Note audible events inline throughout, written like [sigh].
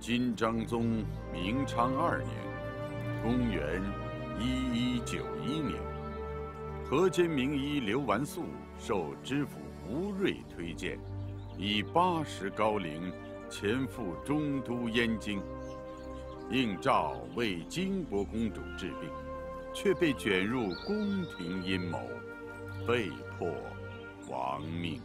金章宗明昌二年，公元一一九一年，河间名医刘完素受知府吴瑞推荐，以八十高龄前赴中都燕京，应召为金国公主治病，却被卷入宫廷阴谋，被迫亡命。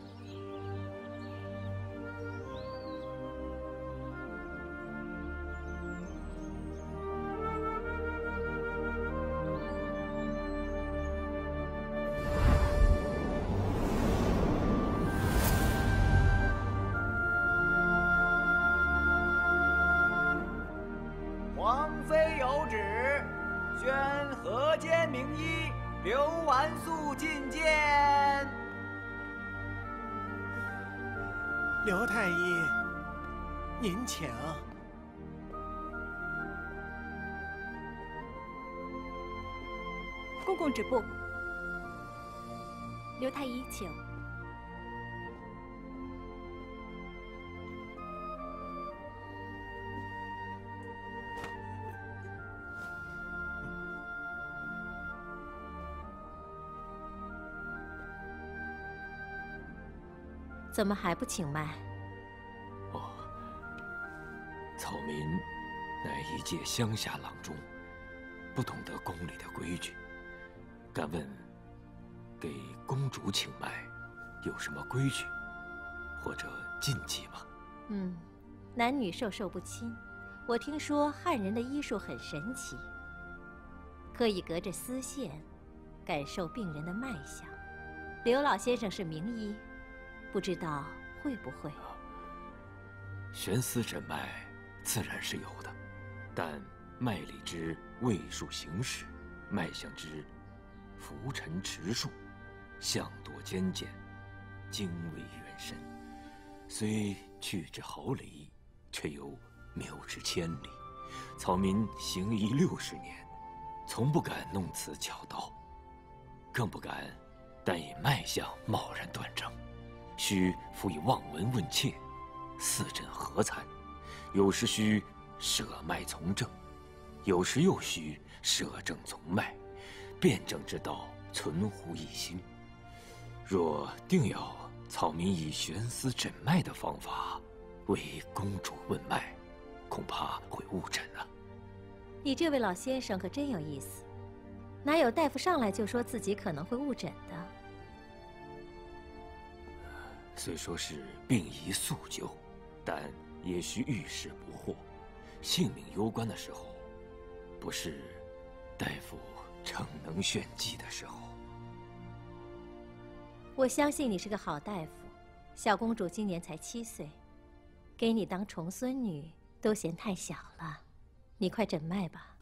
怎么还不请脉？哦，草民乃一介乡下郎中，不懂得宫里的规矩。敢问，给公主请脉有什么规矩或者禁忌吗？嗯，男女授受不亲。我听说汉人的医术很神奇，可以隔着丝线感受病人的脉象。刘老先生是名医，不知道会不会？悬丝诊脉自然是有的，但脉理之位数行驶，脉象之。浮沉迟数，象多尖简，经微远深，虽去之毫厘，却又谬之千里。草民行医六十年，从不敢弄此巧刀，更不敢单以脉象贸然断症，须辅以望闻问切，四诊合参，有时需舍脉从症，有时又需舍症从脉。辩证之道，存乎一心。若定要草民以悬丝诊脉的方法为公主问脉，恐怕会误诊啊。你这位老先生可真有意思，哪有大夫上来就说自己可能会误诊的？虽说是病宜速救，但也需遇事不惑，性命攸关的时候，不是大夫。逞能炫技的时候，我相信你是个好大夫。小公主今年才七岁，给你当重孙女都嫌太小了。你快诊脉吧。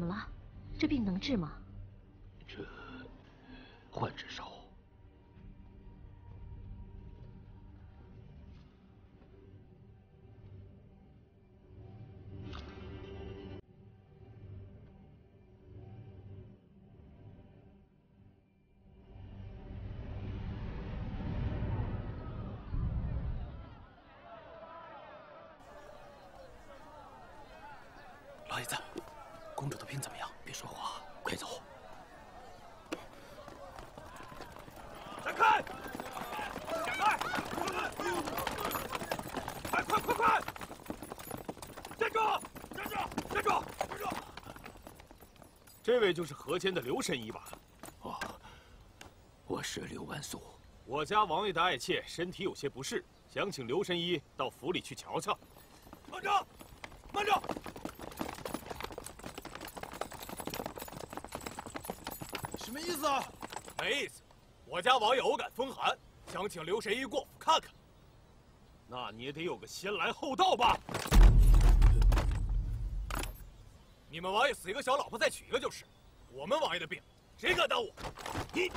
怎么了？这病能治吗？这患者少。这位就是河间的刘神医吧？哦，我是刘万素。我家王爷的爱妾身体有些不适，想请刘神医到府里去瞧瞧。慢着！慢着！什么意思啊？没意思，我家王爷偶感风寒，想请刘神医过府看看。那你也得有个先来后到吧？你们王爷死一个小老婆，再娶一个就是。我们王爷的病，谁敢耽误？你，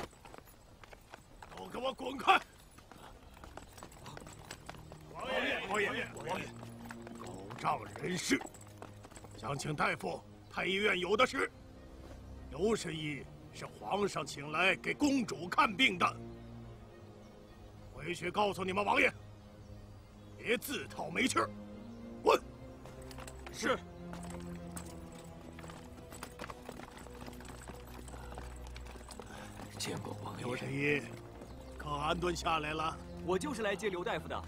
都给我滚开！王爷，王爷，王爷，狗仗人势，想请大夫，太医院有的是。刘神医是皇上请来给公主看病的。回去告诉你们王爷，别自讨没趣。滚！是。见过王爷。刘神医，可安顿下来了？我就是来接刘大夫的。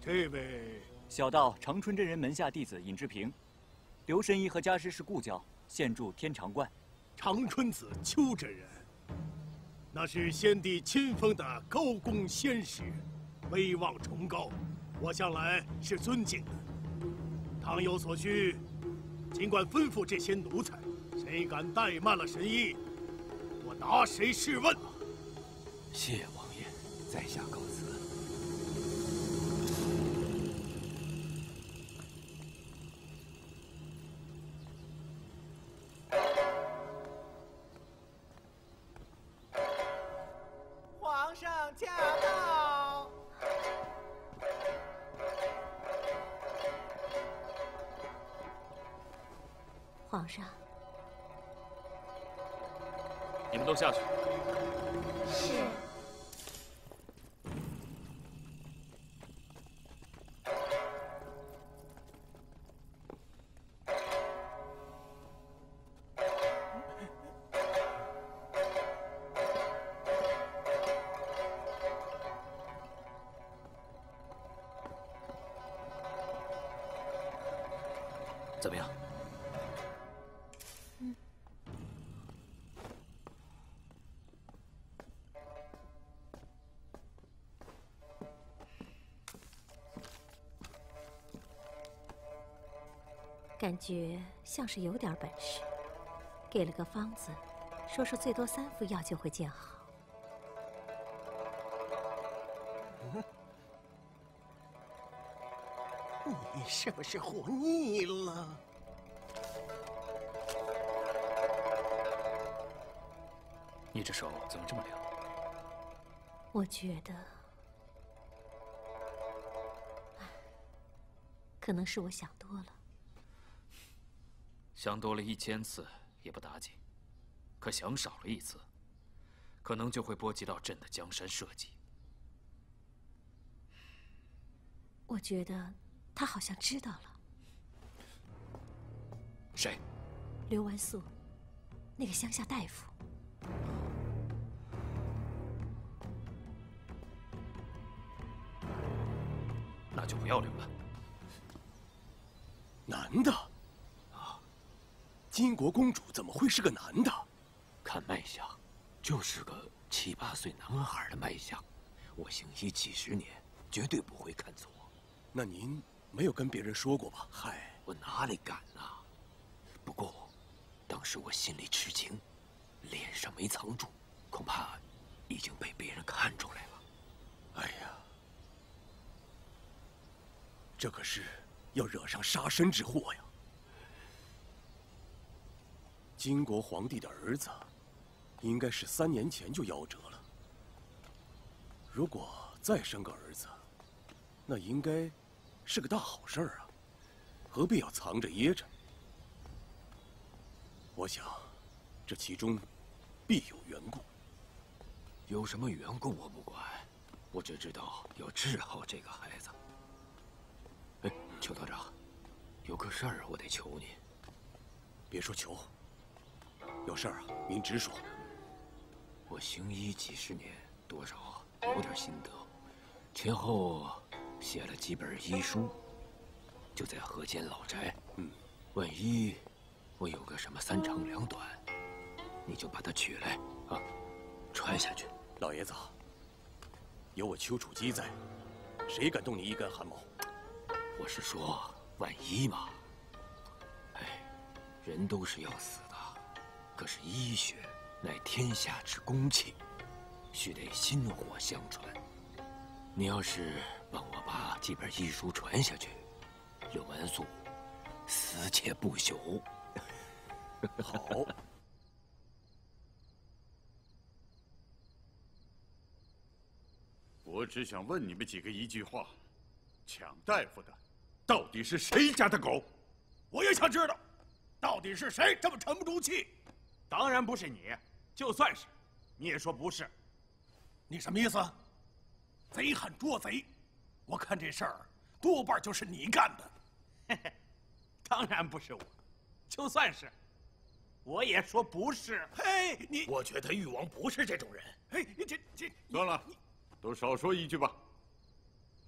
这位，小道长春真人门下弟子尹志平，刘神医和家师是故交。现住天长观，长春子邱真人，那是先帝亲封的高公仙使，威望崇高，我向来是尊敬的。倘有所需，尽管吩咐这些奴才，谁敢怠慢了神医，我拿谁试问？谢王爷，在下告感觉像是有点本事，给了个方子，说是最多三副药就会见好。你是不是活腻了？你这手怎么这么凉？我觉得，可能是我想多了。想多了一千次也不打紧，可想少了一次，可能就会波及到朕的江山社稷。我觉得他好像知道了。谁？刘完素，那个乡下大夫。那就不要留了。男的。金国公主怎么会是个男的？看脉象，就是个七八岁男孩的脉象。我行医几十年，绝对不会看错。那您没有跟别人说过吧？嗨，我哪里敢呐！不过，当时我心里吃惊，脸上没藏住，恐怕已经被别人看出来了。哎呀，这可是要惹上杀身之祸呀！金国皇帝的儿子，应该是三年前就夭折了。如果再生个儿子，那应该是个大好事儿啊！何必要藏着掖着？我想，这其中必有缘故。有什么缘故我不管，我只知道要治好这个孩子。哎，邱道长，有个事儿我得求你。别说求。有事儿啊，您直说。我行医几十年，多少有点心得，前后写了几本医书，就在河间老宅。嗯，万一我有个什么三长两短，你就把它取来啊，传下去。老爷子，有我丘处机在，谁敢动你一根汗毛？我是说，万一嘛。哎，人都是要死。可是医学乃天下之公器，须得薪火相传。你要是帮我把几本医书传下去，刘完素死且不朽。[laughs] 好。我只想问你们几个一句话：抢大夫的，到底是谁家的狗？我也想知道，到底是谁这么沉不住气？当然不是你，就算是，你也说不是。你什么意思？贼喊捉贼，我看这事儿多半就是你干的。嘿嘿，当然不是我，就算是，我也说不是。嘿，你我觉得誉王不是这种人。嘿，这这算了，都少说一句吧。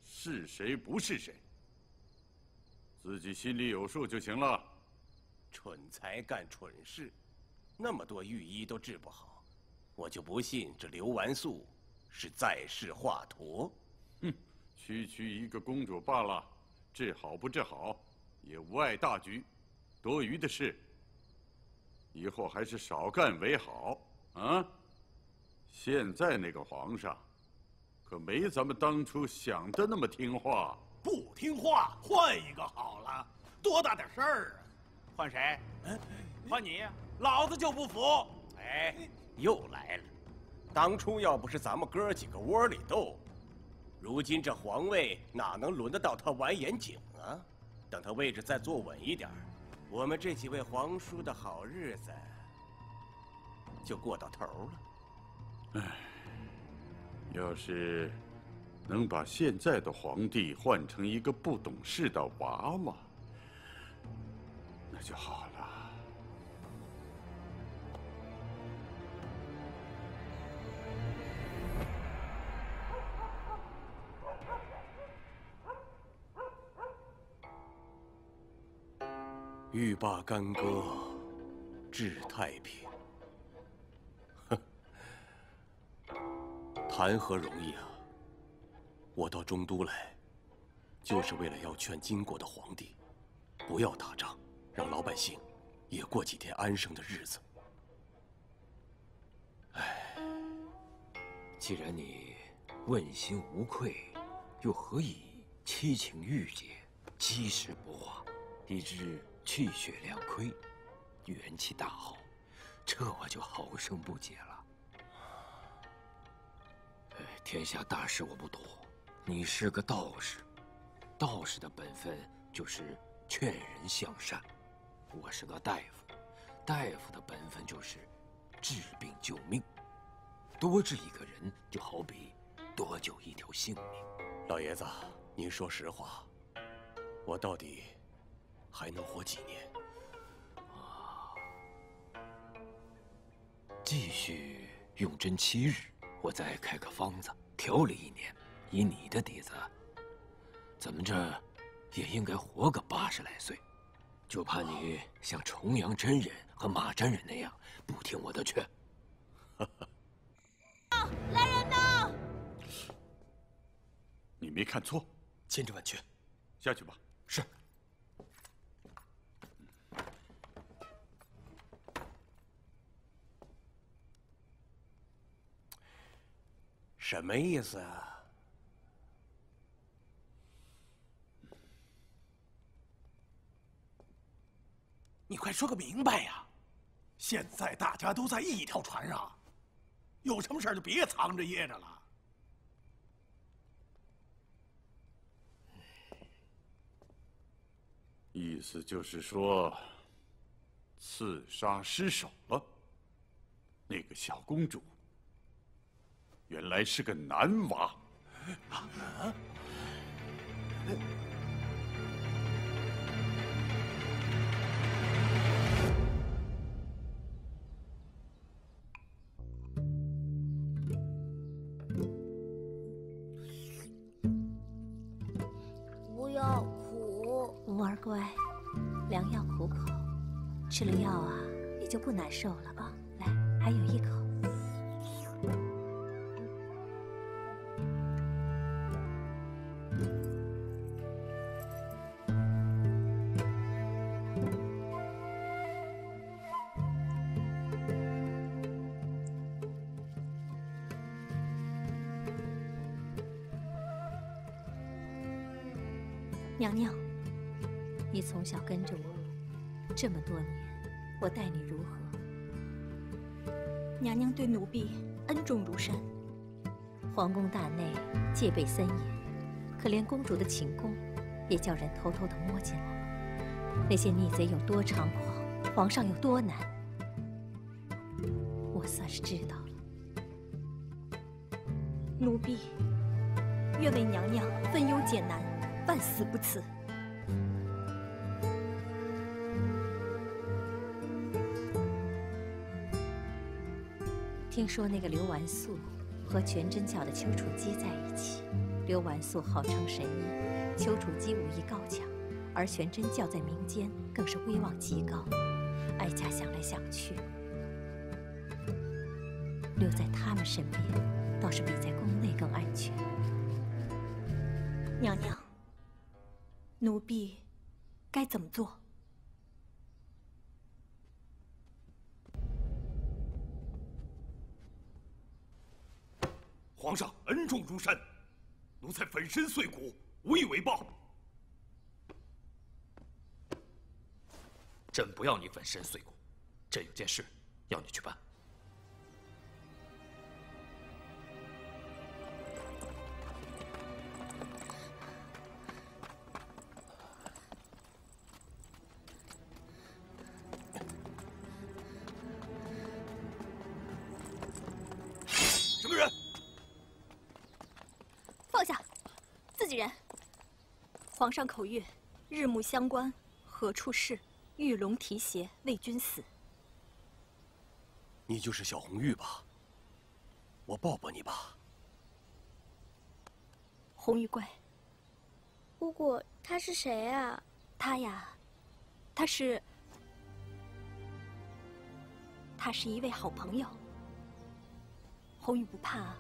是谁不是谁，自己心里有数就行了。蠢才干蠢事，那么多御医都治不好，我就不信这刘完素是在世华佗。哼，区区一个公主罢了，治好不治好，也无碍大局。多余的事，以后还是少干为好啊！现在那个皇上，可没咱们当初想的那么听话。不听话，换一个好了，多大点事儿啊！换谁？换你，老子就不服！哎，又来了。当初要不是咱们哥几个窝里斗，如今这皇位哪能轮得到他完颜景啊？等他位置再坐稳一点，我们这几位皇叔的好日子就过到头了。哎，要是能把现在的皇帝换成一个不懂事的娃娃，那就好了。欲罢干戈，治太平。哼，谈何容易啊！我到中都来，就是为了要劝金国的皇帝，不要打仗，让老百姓也过几天安生的日子。唉，既然你问心无愧，又何以七情郁结，积食不化，以致？气血两亏，元气大耗，这我就好生不解了。天下大事我不懂，你是个道士，道士的本分就是劝人向善；我是个大夫，大夫的本分就是治病救命。多治一个人，就好比多救一条性命。老爷子，您说实话，我到底？还能活几年？啊！继续用针七日，我再开个方子调理一年。以你的底子，怎么着也应该活个八十来岁。就怕你像重阳真人和马真人那样不听我的劝。[laughs] 来人呐！你没看错，千真万确。下去吧。是。什么意思啊？你快说个明白呀！现在大家都在一条船上，有什么事就别藏着掖着了。意思就是说，刺杀失手了，那个小公主。原来是个男娃。不不难受了啊。来，还有一口。奴婢恩重如山。皇宫大内戒备森严，可连公主的寝宫也叫人偷偷的摸进来。那些逆贼有多猖狂，皇上有多难，我算是知道了。奴婢愿为娘娘分忧解难，万死不辞。听说那个刘完素和全真教的丘处机在一起。刘完素号称神医，丘处机武艺高强，而全真教在民间更是威望极高。哀家想来想去，留在他们身边，倒是比在宫内更安全。娘娘，奴婢该怎么做？山，奴才粉身碎骨，无以为报。朕不要你粉身碎骨，朕有件事要你去办。皇上口谕：日暮乡关何处是？玉龙提携为君死。你就是小红玉吧？我抱抱你吧。红玉乖，姑姑，他是谁啊？他呀，他是，他是一位好朋友。红玉不怕啊。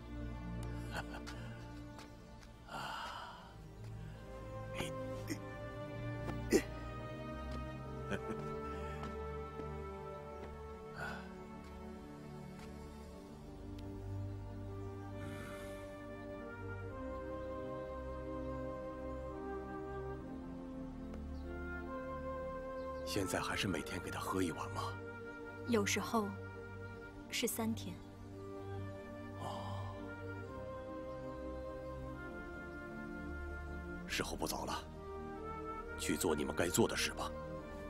现在还是每天给他喝一碗吗？有时候是三天。哦时候不早了，去做你们该做的事吧。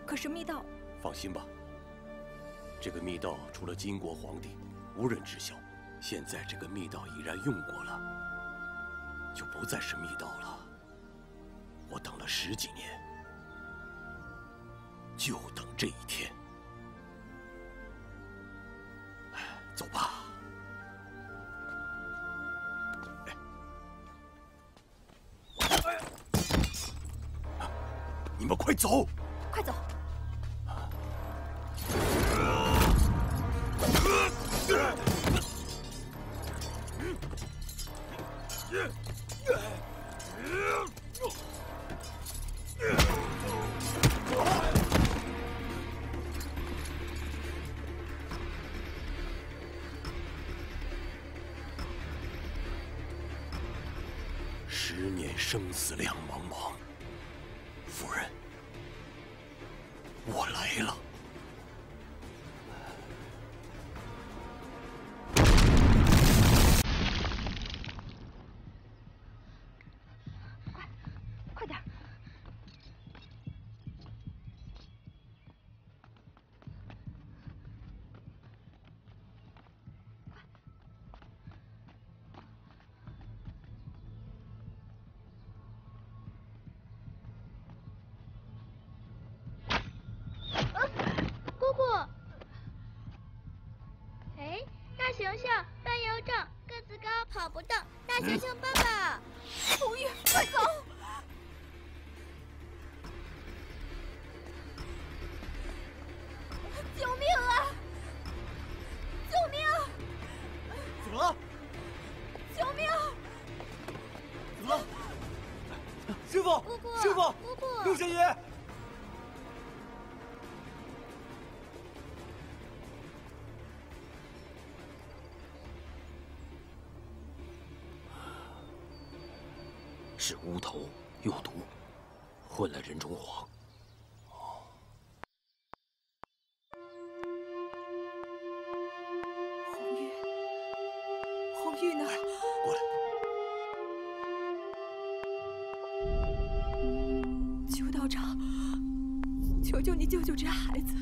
可是密道……放心吧，这个密道除了金国皇帝，无人知晓。现在这个密道已然用过了，就不再是密道了。我等了十几年，就等这一天。走吧。你们快走！生死两茫。陆，神爷。孩子！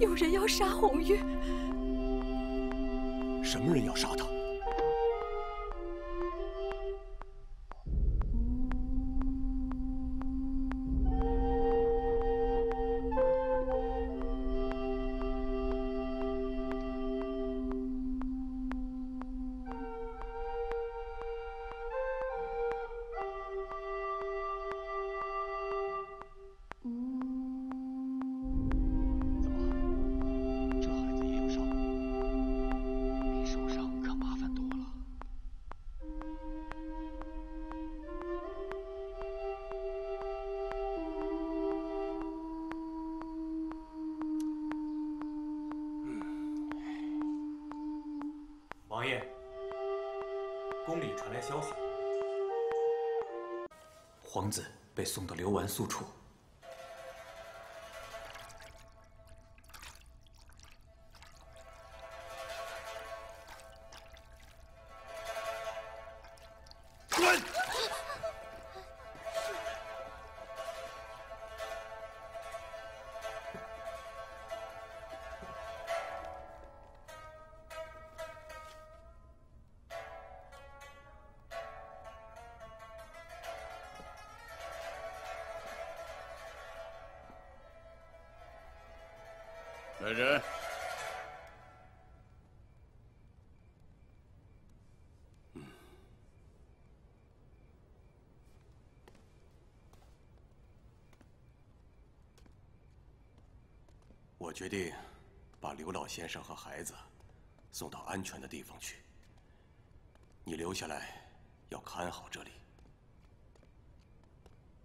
有人要杀红玉。什么人要杀他？宿处。决定把刘老先生和孩子送到安全的地方去。你留下来，要看好这里。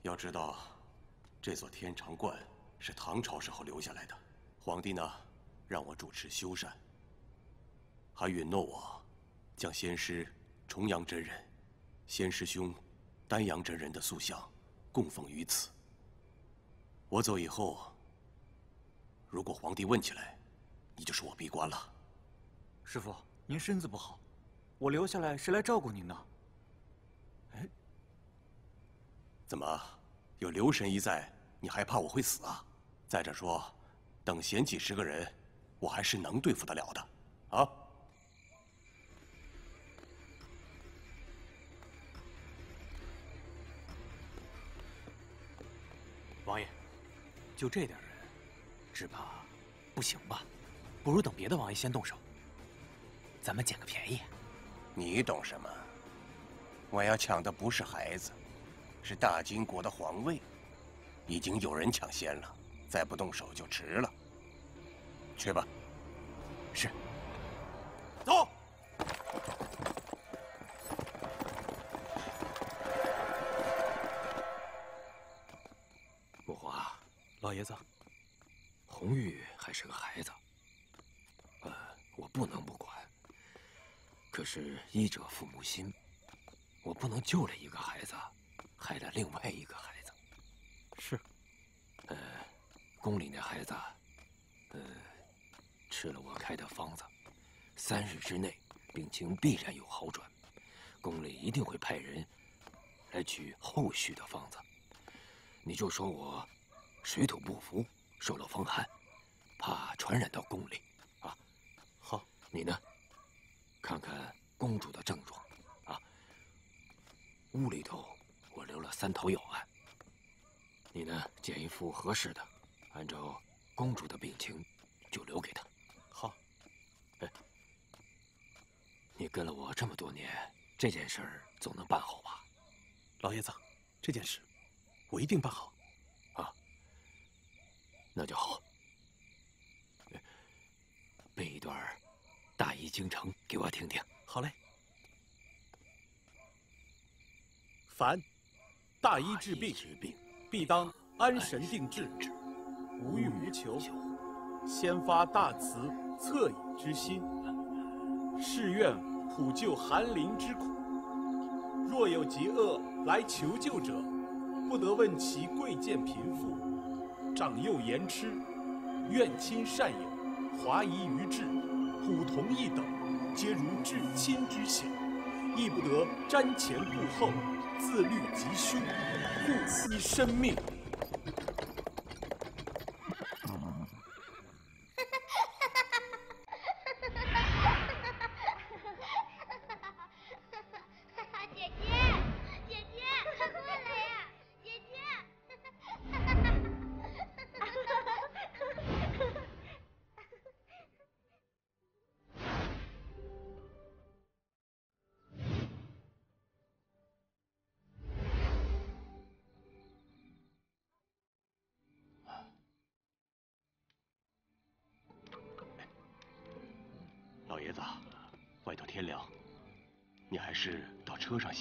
要知道，这座天长观是唐朝时候留下来的。皇帝呢，让我主持修缮，还允诺我将先师重阳真人、先师兄丹阳真人的塑像供奉于此。我走以后，如果皇帝问起来，你就说我闭关了。师傅，您身子不好，我留下来是来照顾您的。哎，怎么有刘神医在，你还怕我会死啊？再者说。等闲几十个人，我还是能对付得了的，啊！王爷，就这点人，只怕不行吧？不如等别的王爷先动手，咱们捡个便宜。你懂什么？我要抢的不是孩子，是大金国的皇位，已经有人抢先了。再不动手就迟了。去吧。是。走。木华，老爷子，还是个孩子，呃，我不能不管。可是医者父母心，我不能救了一个孩子，害了另外一个孩子。是。呃。宫里那孩子，呃，吃了我开的方子，三日之内病情必然有好转。宫里一定会派人来取后续的方子。你就说我水土不服，受了风寒，怕传染到宫里，啊。好，你呢？看看公主的症状，啊。屋里头我留了三头药案，你呢？捡一副合适的。按照公主的病情，就留给她。好。哎，你跟了我这么多年，这件事儿总能办好吧？老爷子，这件事我一定办好。啊，那就好。背一段《大医精诚》给我听听。好嘞。凡大医治病，必当安神定志。无欲无求，先发大慈恻隐之心，誓愿普救寒林之苦。若有疾厄来求救者，不得问其贵贱贫富，长幼言痴，怨亲善友，华夷于智，普同一等，皆如至亲之小，亦不得瞻前顾后，自律吉凶，顾惜生命。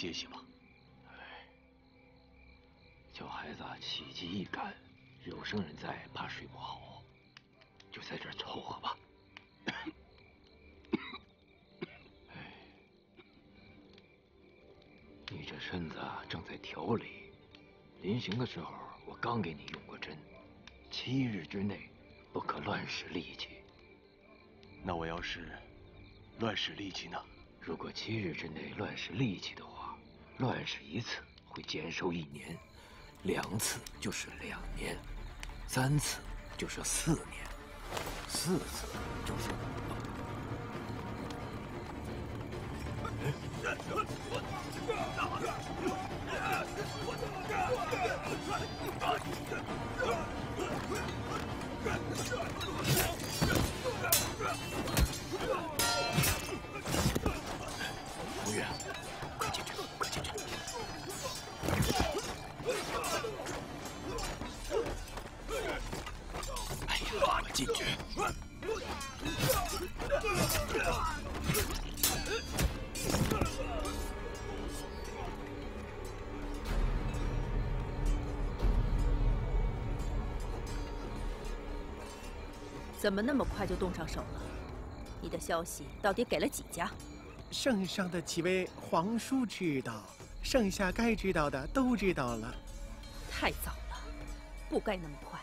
歇息吧。哎小孩子起居易感，有生人在，怕睡不好，就在这儿凑合吧。[coughs] 哎你这身子正在调理，临行的时候我刚给你用过针，七日之内不可乱使力气。那我要是乱使力气呢？如果七日之内乱使力气的话，乱世一次会减寿一年，两次就是两年，三次就是四年，四次就是怎么那么快就动上手了？你的消息到底给了几家？圣上的几位皇叔知道，剩下该知道的都知道了。太早了，不该那么快。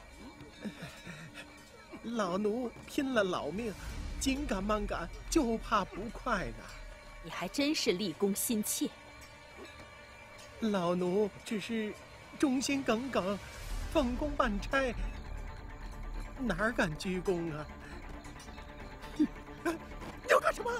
[laughs] 老奴拼了老命，紧赶慢赶，就怕不快呢。你还真是立功心切。老奴只是忠心耿耿，奉公办差，哪敢鞠躬啊？你要干什么？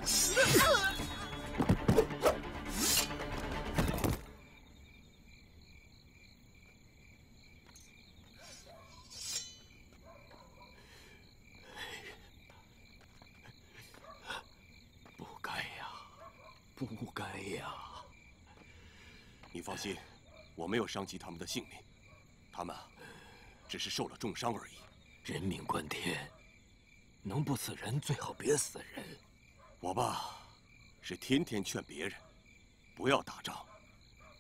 不该呀，不该呀！你放心，我没有伤及他们的性命，他们只是受了重伤而已。人命关天，能不死人最好别死人。我爸是天天劝别人不要打仗，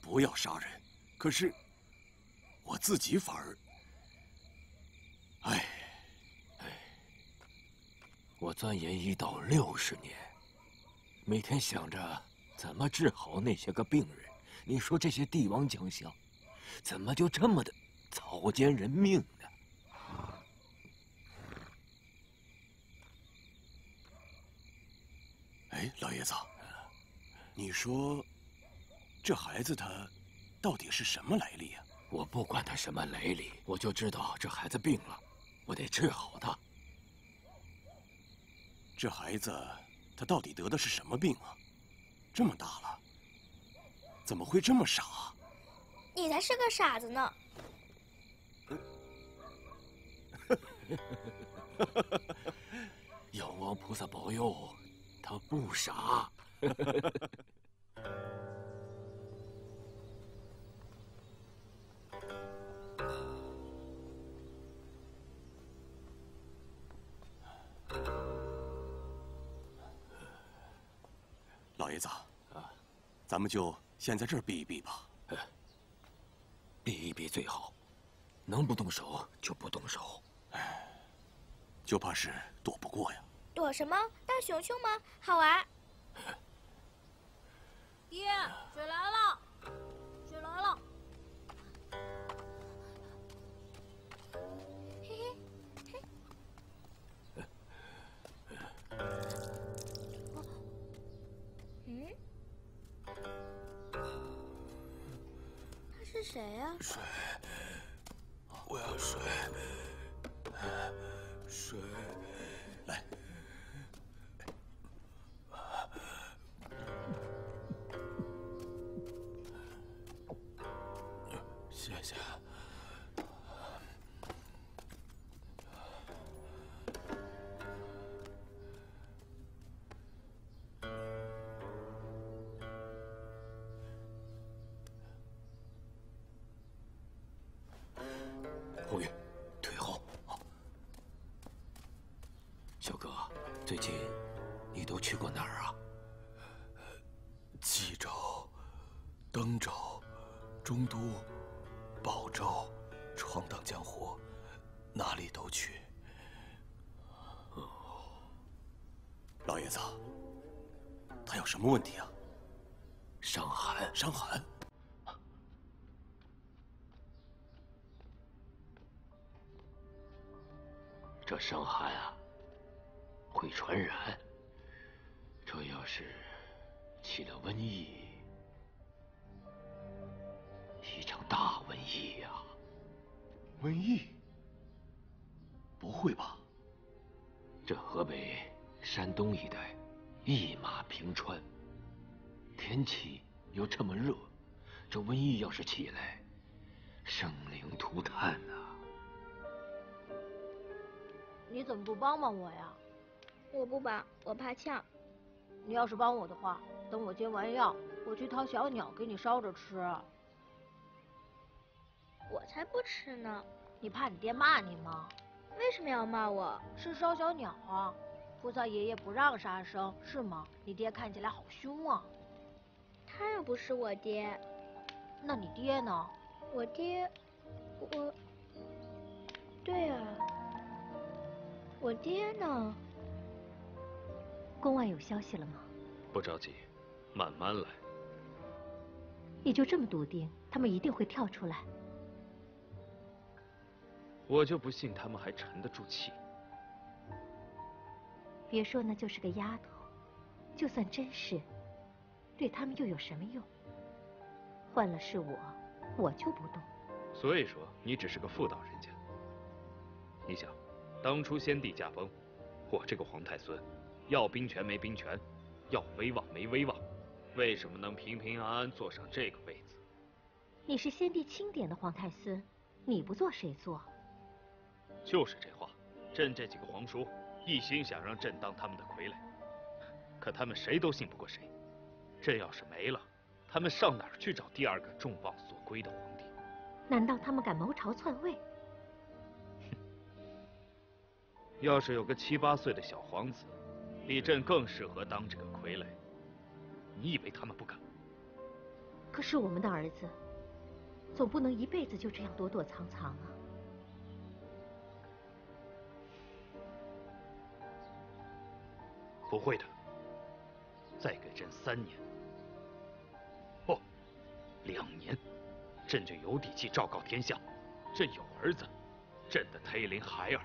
不要杀人，可是我自己反而……哎，我钻研医道六十年，每天想着怎么治好那些个病人。你说这些帝王将相，怎么就这么的草菅人命呢？哎，老爷子，你说这孩子他到底是什么来历啊？我不管他什么来历，我就知道这孩子病了，我得治好他。这孩子他到底得的是什么病啊？这么大了，怎么会这么傻？你才是个傻子呢！[laughs] 仰望菩萨保佑，他不傻。老爷子，啊，咱们就先在这儿避一避吧。避一避最好，能不动手就不动手。就怕是躲不过呀。躲什么？大熊熊吗？好玩。爹，水来了，水来了。嘿嘿嘿。嗯，他是谁呀？水，我要水，水来。小哥，最近你都去过哪儿啊？冀州、登州、中都、保州，闯荡江湖，哪里都去。老爷子，他有什么问题啊？伤寒，伤寒。这伤寒啊，会传染。这要是起了瘟疫，一场大瘟疫呀！瘟疫？不会吧？这河北、山东一带一马平川，天气又这么热，这瘟疫要是起来，生灵涂炭呐！你怎么不帮帮我呀？我不帮，我怕呛。你要是帮我的话，等我煎完药，我去掏小鸟给你烧着吃。我才不吃呢！你怕你爹骂你吗？为什么要骂我？是烧小鸟啊！菩萨爷爷不让杀生，是吗？你爹看起来好凶啊！他又不是我爹。那你爹呢？我爹，我……对啊、我爹呢？宫外有消息了吗？不着急，慢慢来。你就这么笃定，他们一定会跳出来？我就不信他们还沉得住气。别说那就是个丫头，就算真是，对他们又有什么用？换了是我，我就不动。所以说，你只是个妇道人家。你想，当初先帝驾崩，我这个皇太孙，要兵权没兵权，要威望没威望，为什么能平平安安坐上这个位子？你是先帝钦点的皇太孙，你不做谁做？就是这话，朕这几个皇叔一心想让朕当他们的傀儡，可他们谁都信不过谁。朕要是没了，他们上哪儿去找第二个众望所归的皇帝？难道他们敢谋朝篡位？要是有个七八岁的小皇子，比朕更适合当这个傀儡。你以为他们不敢？可是我们的儿子，总不能一辈子就这样躲躲藏藏啊！不会的，再给朕三年，不，两年，朕就有底气昭告天下，朕有儿子，朕的忒灵孩儿，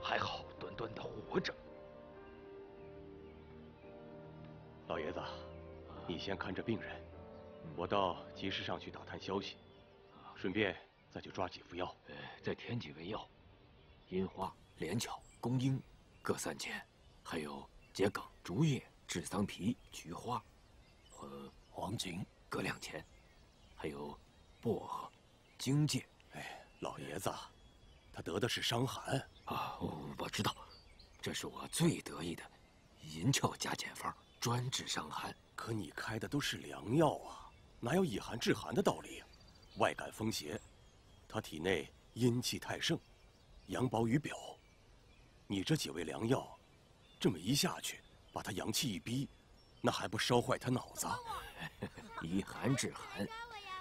还好端端的活着。老爷子，你先看着病人，我到集市上去打探消息，顺便再去抓几副药。呃，再添几味药，银花、连翘、公英各三钱，还有桔梗、竹叶、枳桑皮、菊花和黄精各两钱，还有薄荷、荆芥。哎，老爷子，他得的是伤寒啊！我我知道，这是我最得意的银翘加减方，专治伤寒。可你开的都是良药啊，哪有以寒治寒的道理啊？外感风邪，他体内阴气太盛，阳薄于表。你这几味良药，这么一下去，把他阳气一逼，那还不烧坏他脑子？[laughs] 以寒治寒，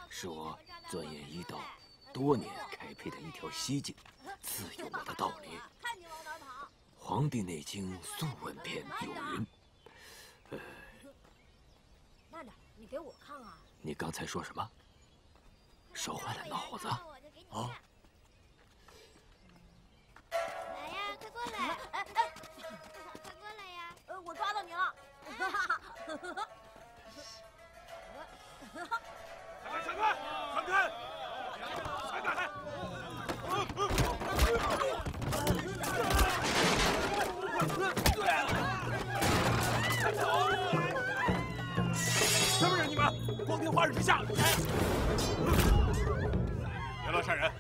是我钻研医道多年开辟的一条西径，自有我的道理。《黄帝内经·素问篇》有云：“呃，[laughs] 慢点，你给我看啊！你刚才说什么？烧坏了脑子？啊？来呀，快过来！哎哎，快过来呀！呃，我抓到你了！哈哈哈！闪开！闪开！闪开！对皇上之下。别乱杀人！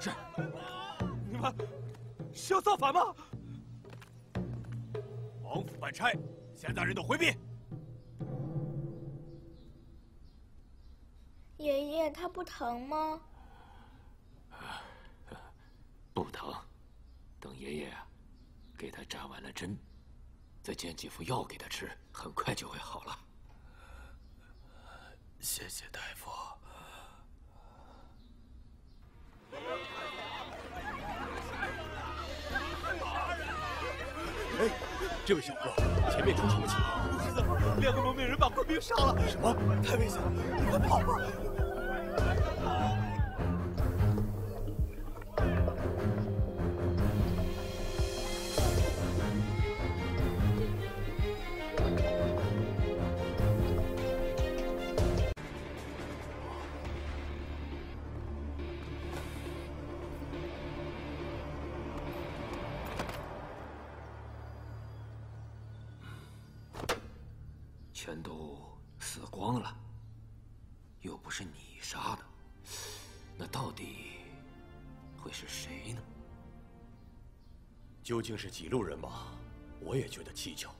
是。你们是要造反吗？王府办差，现在人等回避。爷爷，他不疼吗？不疼，等爷爷给他扎完了针，再煎几副药给他吃，很快就会好了。谢谢大夫。哎，这位小哥，前面出什么情况？两个蒙面人把官兵杀了。什么？太危险了，你快跑吧！全都死光了，又不是你杀的，那到底会是谁呢？究竟是几路人马？我也觉得蹊跷。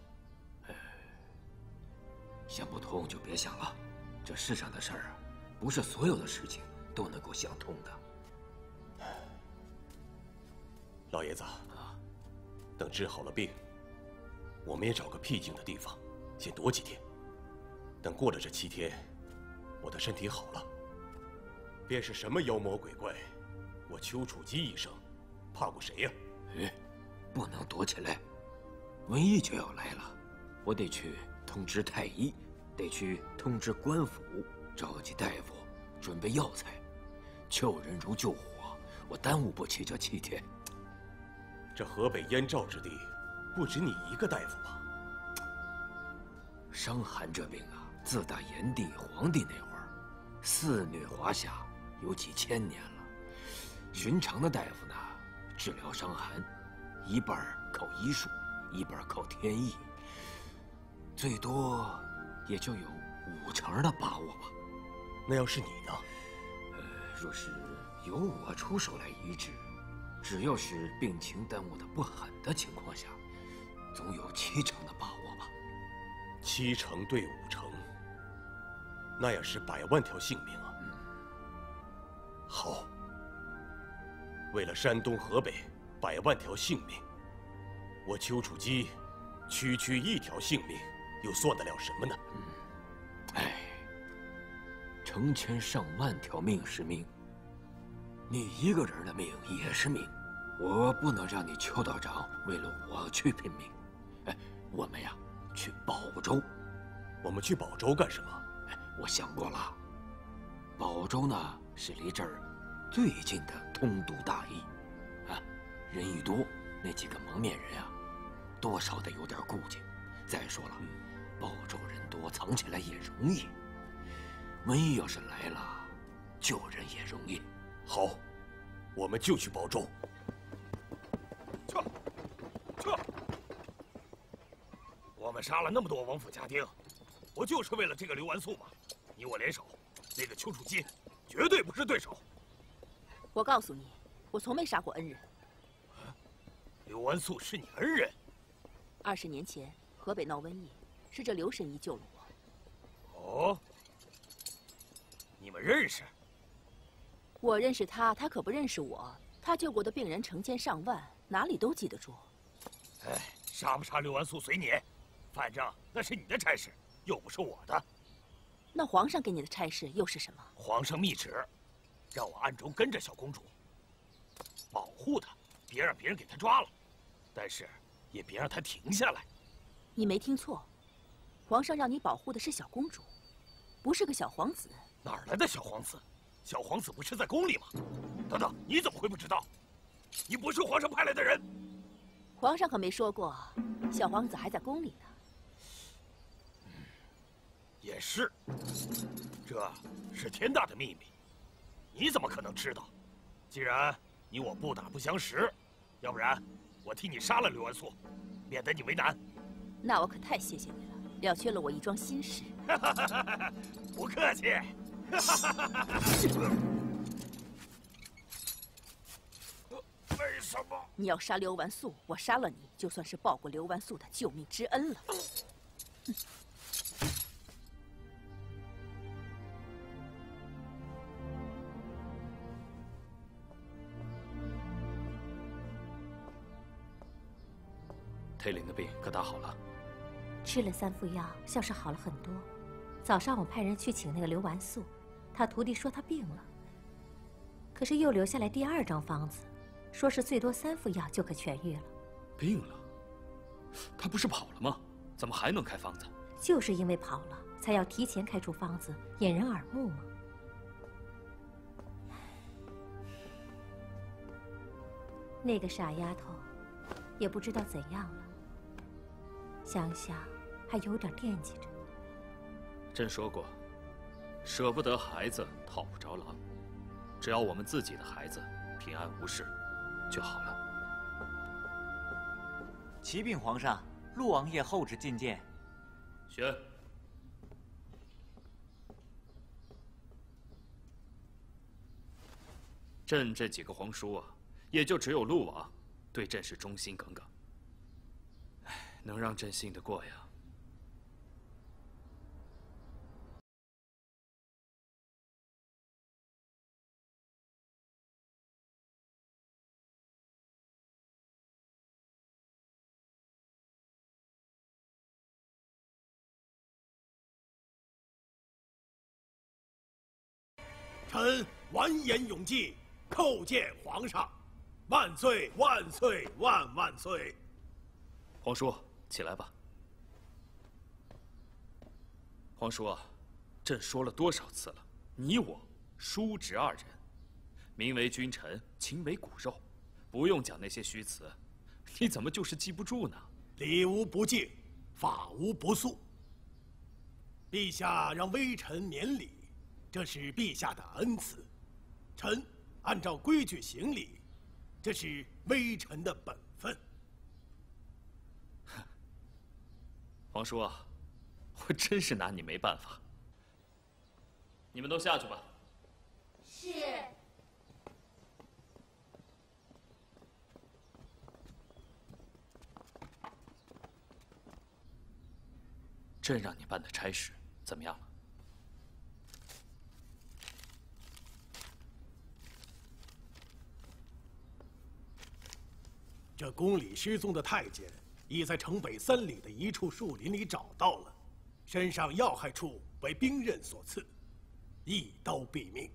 想不通就别想了，这世上的事儿啊，不是所有的事情都能够想通的。老爷子，等治好了病，我们也找个僻静的地方，先躲几天。等过了这七天，我的身体好了，便是什么妖魔鬼怪，我丘处机一生，怕过谁呀？哎，不能躲起来，瘟疫就要来了，我得去通知太医，得去通知官府，召集大夫，准备药材，救人如救火，我耽误不起这七天。这河北燕赵之地，不止你一个大夫吧？伤寒这病啊，自打炎帝、黄帝那会儿，肆虐华夏有几千年了。寻常的大夫呢，治疗伤寒，一半靠医术，一半靠天意，最多也就有五成的把握吧。那要是你呢？呃，若是由我出手来医治。只要是病情耽误的不狠的情况下，总有七成的把握吧。七成对五成，那也是百万条性命啊！好，为了山东、河北百万条性命，我丘处机区区一条性命，又算得了什么呢？哎，成千上万条命是命。你一个人的命也是命，我不能让你邱道长为了我去拼命。哎，我们呀，去保州。我们去保州干什么？我想过了，保州呢是离这儿最近的通都大邑，啊，人一多，那几个蒙面人啊，多少得有点顾忌。再说了，保州人多，藏起来也容易。瘟疫要是来了，救人也容易。好，我们就去保州。撤，撤！我们杀了那么多王府家丁，不就是为了这个刘完素吗？你我联手，那个丘处机绝对不是对手。我告诉你，我从没杀过恩人。刘完素是你恩人？二十年前河北闹瘟疫，是这刘神医救了我。哦，你们认识？我认识他，他可不认识我。他救过的病人成千上万，哪里都记得住。哎，杀不杀刘完素随你，反正那是你的差事，又不是我的。那皇上给你的差事又是什么？皇上密旨，让我暗中跟着小公主，保护她，别让别人给她抓了，但是也别让她停下来。你没听错，皇上让你保护的是小公主，不是个小皇子。哪儿来的小皇子？小皇子不是在宫里吗？等等，你怎么会不知道？你不是皇上派来的人。皇上可没说过，小皇子还在宫里呢。也是，这是天大的秘密，你怎么可能知道？既然你我不打不相识，要不然我替你杀了刘完素，免得你为难。那我可太谢谢你了，了却了我一桩心事。[laughs] 不客气。[laughs] 为什么？你要杀刘完素，我杀了你，就算是报过刘完素的救命之恩了。裴吃了三副药，像是好了很多。早上我派人去请那个刘完素，他徒弟说他病了，可是又留下来第二张方子，说是最多三副药就可痊愈了。病了？他不是跑了吗？怎么还能开方子？就是因为跑了，才要提前开出方子，掩人耳目吗？那个傻丫头，也不知道怎样了。想想，还有点惦记着。朕说过，舍不得孩子套不着狼，只要我们自己的孩子平安无事就好了。启禀皇上，陆王爷候旨觐见。宣。朕这几个皇叔啊，也就只有陆王对朕是忠心耿耿。哎，能让朕信得过呀？臣完颜永济叩见皇上，万岁万岁万万岁！皇叔，起来吧。皇叔，朕说了多少次了，你我叔侄二人，名为君臣，情为骨肉，不用讲那些虚词，你怎么就是记不住呢？礼无不敬，法无不肃。陛下让微臣免礼。这是陛下的恩赐，臣按照规矩行礼，这是微臣的本分。[laughs] 皇叔啊，我真是拿你没办法。你们都下去吧。是。朕让你办的差事怎么样了？这宫里失踪的太监，已在城北三里的一处树林里找到了，身上要害处为兵刃所刺，一刀毙命。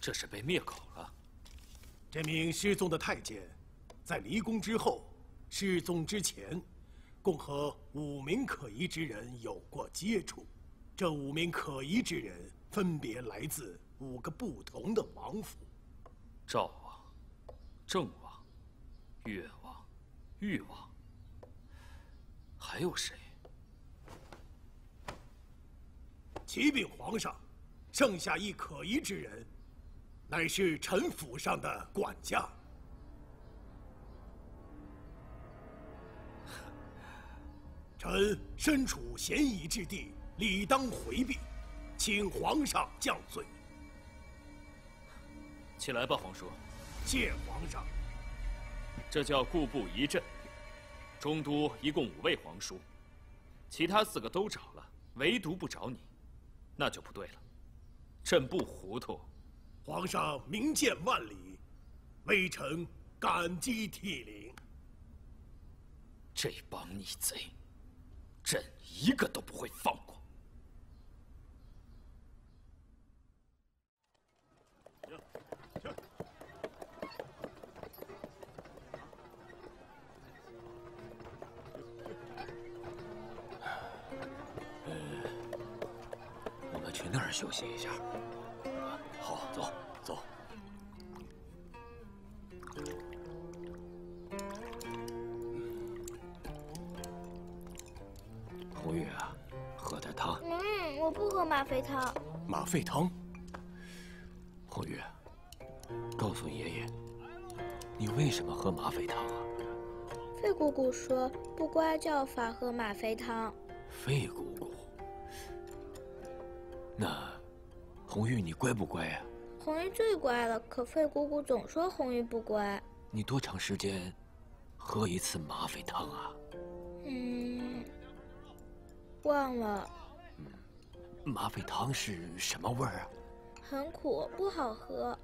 这是被灭口了。这名失踪的太监，在离宫之后，失踪之前，共和五名可疑之人有过接触。这五名可疑之人，分别来自五个不同的王府：赵王、郑王、越王。誉王，还有谁？启禀皇上，剩下一可疑之人，乃是臣府上的管家。[laughs] 臣身处嫌疑之地，理当回避，请皇上降罪。起来吧，皇叔。谢皇上。这叫固步一阵。中都一共五位皇叔，其他四个都找了，唯独不找你，那就不对了。朕不糊涂。皇上明鉴万里，微臣感激涕零。这帮逆贼，朕一个都不会放过。那儿休息一下。好，走走。红玉啊，喝点汤。嗯，我不喝马啡汤。马啡汤。红玉，告诉爷爷，你为什么喝马啡汤啊？费姑姑说不乖叫法喝马啡汤。费姑红玉你乖不乖呀？红玉最乖了，可费姑姑总说红玉不乖。你多长时间喝一次麻沸汤啊？嗯，忘了。嗯麻沸汤是什么味儿啊？很苦，不好喝。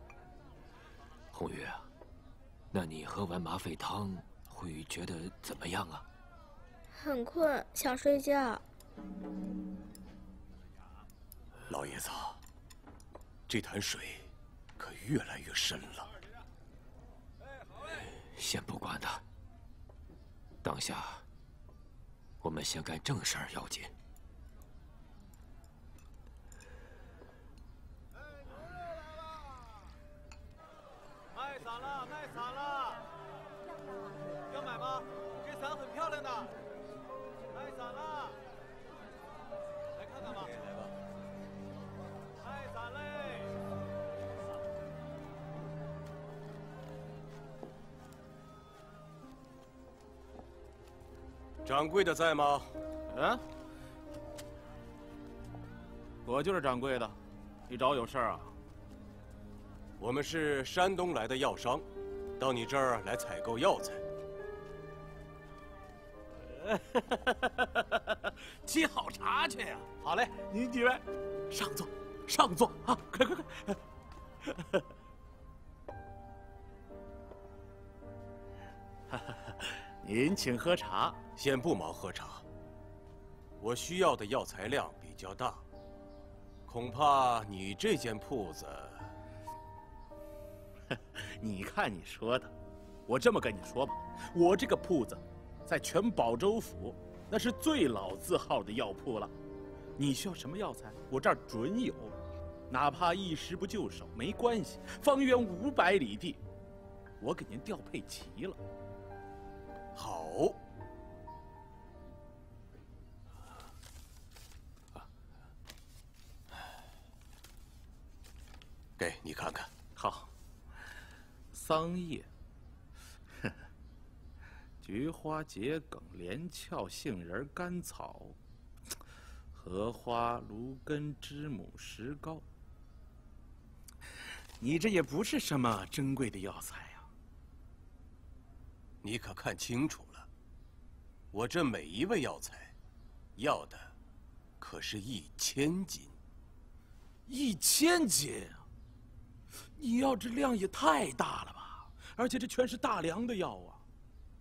红玉啊，那你喝完麻沸汤会觉得怎么样啊？很困，想睡觉。老爷子，这潭水可越来越深了。先不管他，当下我们先干正事儿要紧。卖伞了，卖伞了，要买吗？这伞很漂亮的，卖伞了，来看看吧。来吧，卖伞嘞！掌柜的在吗？嗯，我就是掌柜的，你找我有事儿啊？我们是山东来的药商，到你这儿来采购药材。[laughs] 沏好茶去呀！好嘞，您几位上座，上座啊！快快快！[laughs] 您请喝茶。先不忙喝茶。我需要的药材量比较大，恐怕你这间铺子 [laughs]…… 你看你说的，我这么跟你说吧，我这个铺子，在全保州府那是最老字号的药铺了。你需要什么药材，我这儿准有，哪怕一时不就手没关系，方圆五百里地，我给您调配齐了。好。给你看看。好。桑叶、[laughs] 菊花、桔梗、连翘、杏仁、甘草、荷花、芦根、知母、石膏。你这也不是什么珍贵的药材！你可看清楚了，我这每一味药材，要的可是一千斤。一千斤！你要这量也太大了吧！而且这全是大梁的药啊，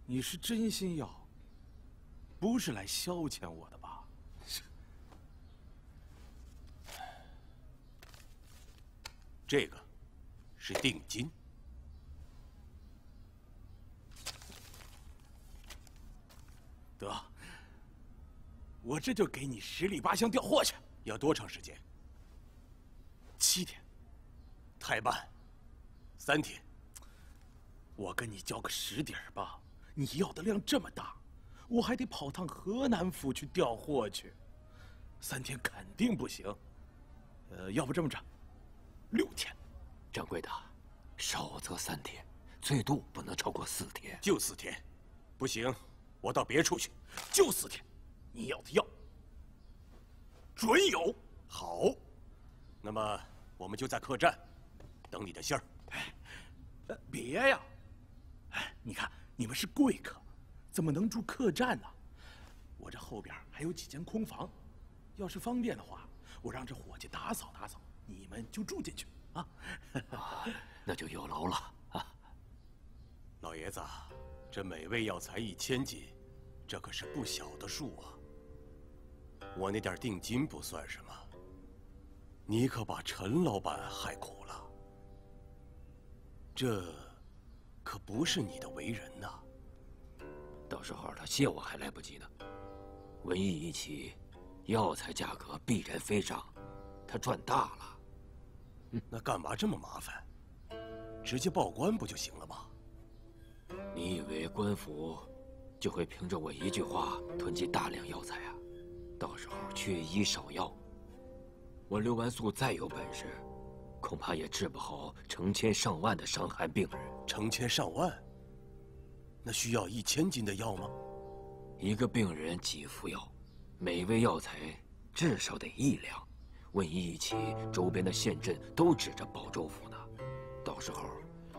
你是真心要，不是来消遣我的吧？这个是定金。得，我这就给你十里八乡调货去。要多长时间？七天。太慢。三天。我跟你交个实底儿吧，你要的量这么大，我还得跑趟河南府去调货去，三天肯定不行。呃，要不这么着，六天。掌柜的，少则三天，最多不能超过四天。就四天，不行，我到别处去。就四天，你要的药准有。好，那么我们就在客栈等你的信儿。哎，别呀！哎，你看你们是贵客，怎么能住客栈呢？我这后边还有几间空房，要是方便的话，我让这伙计打扫打扫，你们就住进去啊。那就有劳了啊！老爷子，这每味药材一千斤，这可是不小的数啊。我那点定金不算什么，你可把陈老板害苦了。这可不是你的为人呐！到时候他谢我还来不及呢。瘟疫一起，药材价格必然飞涨，他赚大了。那干嘛这么麻烦？直接报官不就行了吗？你以为官府就会凭着我一句话囤积大量药材啊？到时候缺医少药，我刘完素再有本事。恐怕也治不好成千上万的伤寒病人。成千上万，那需要一千斤的药吗？一个病人几服药，每味药材至少得一两，万一一起，周边的县镇都指着宝州府呢。到时候，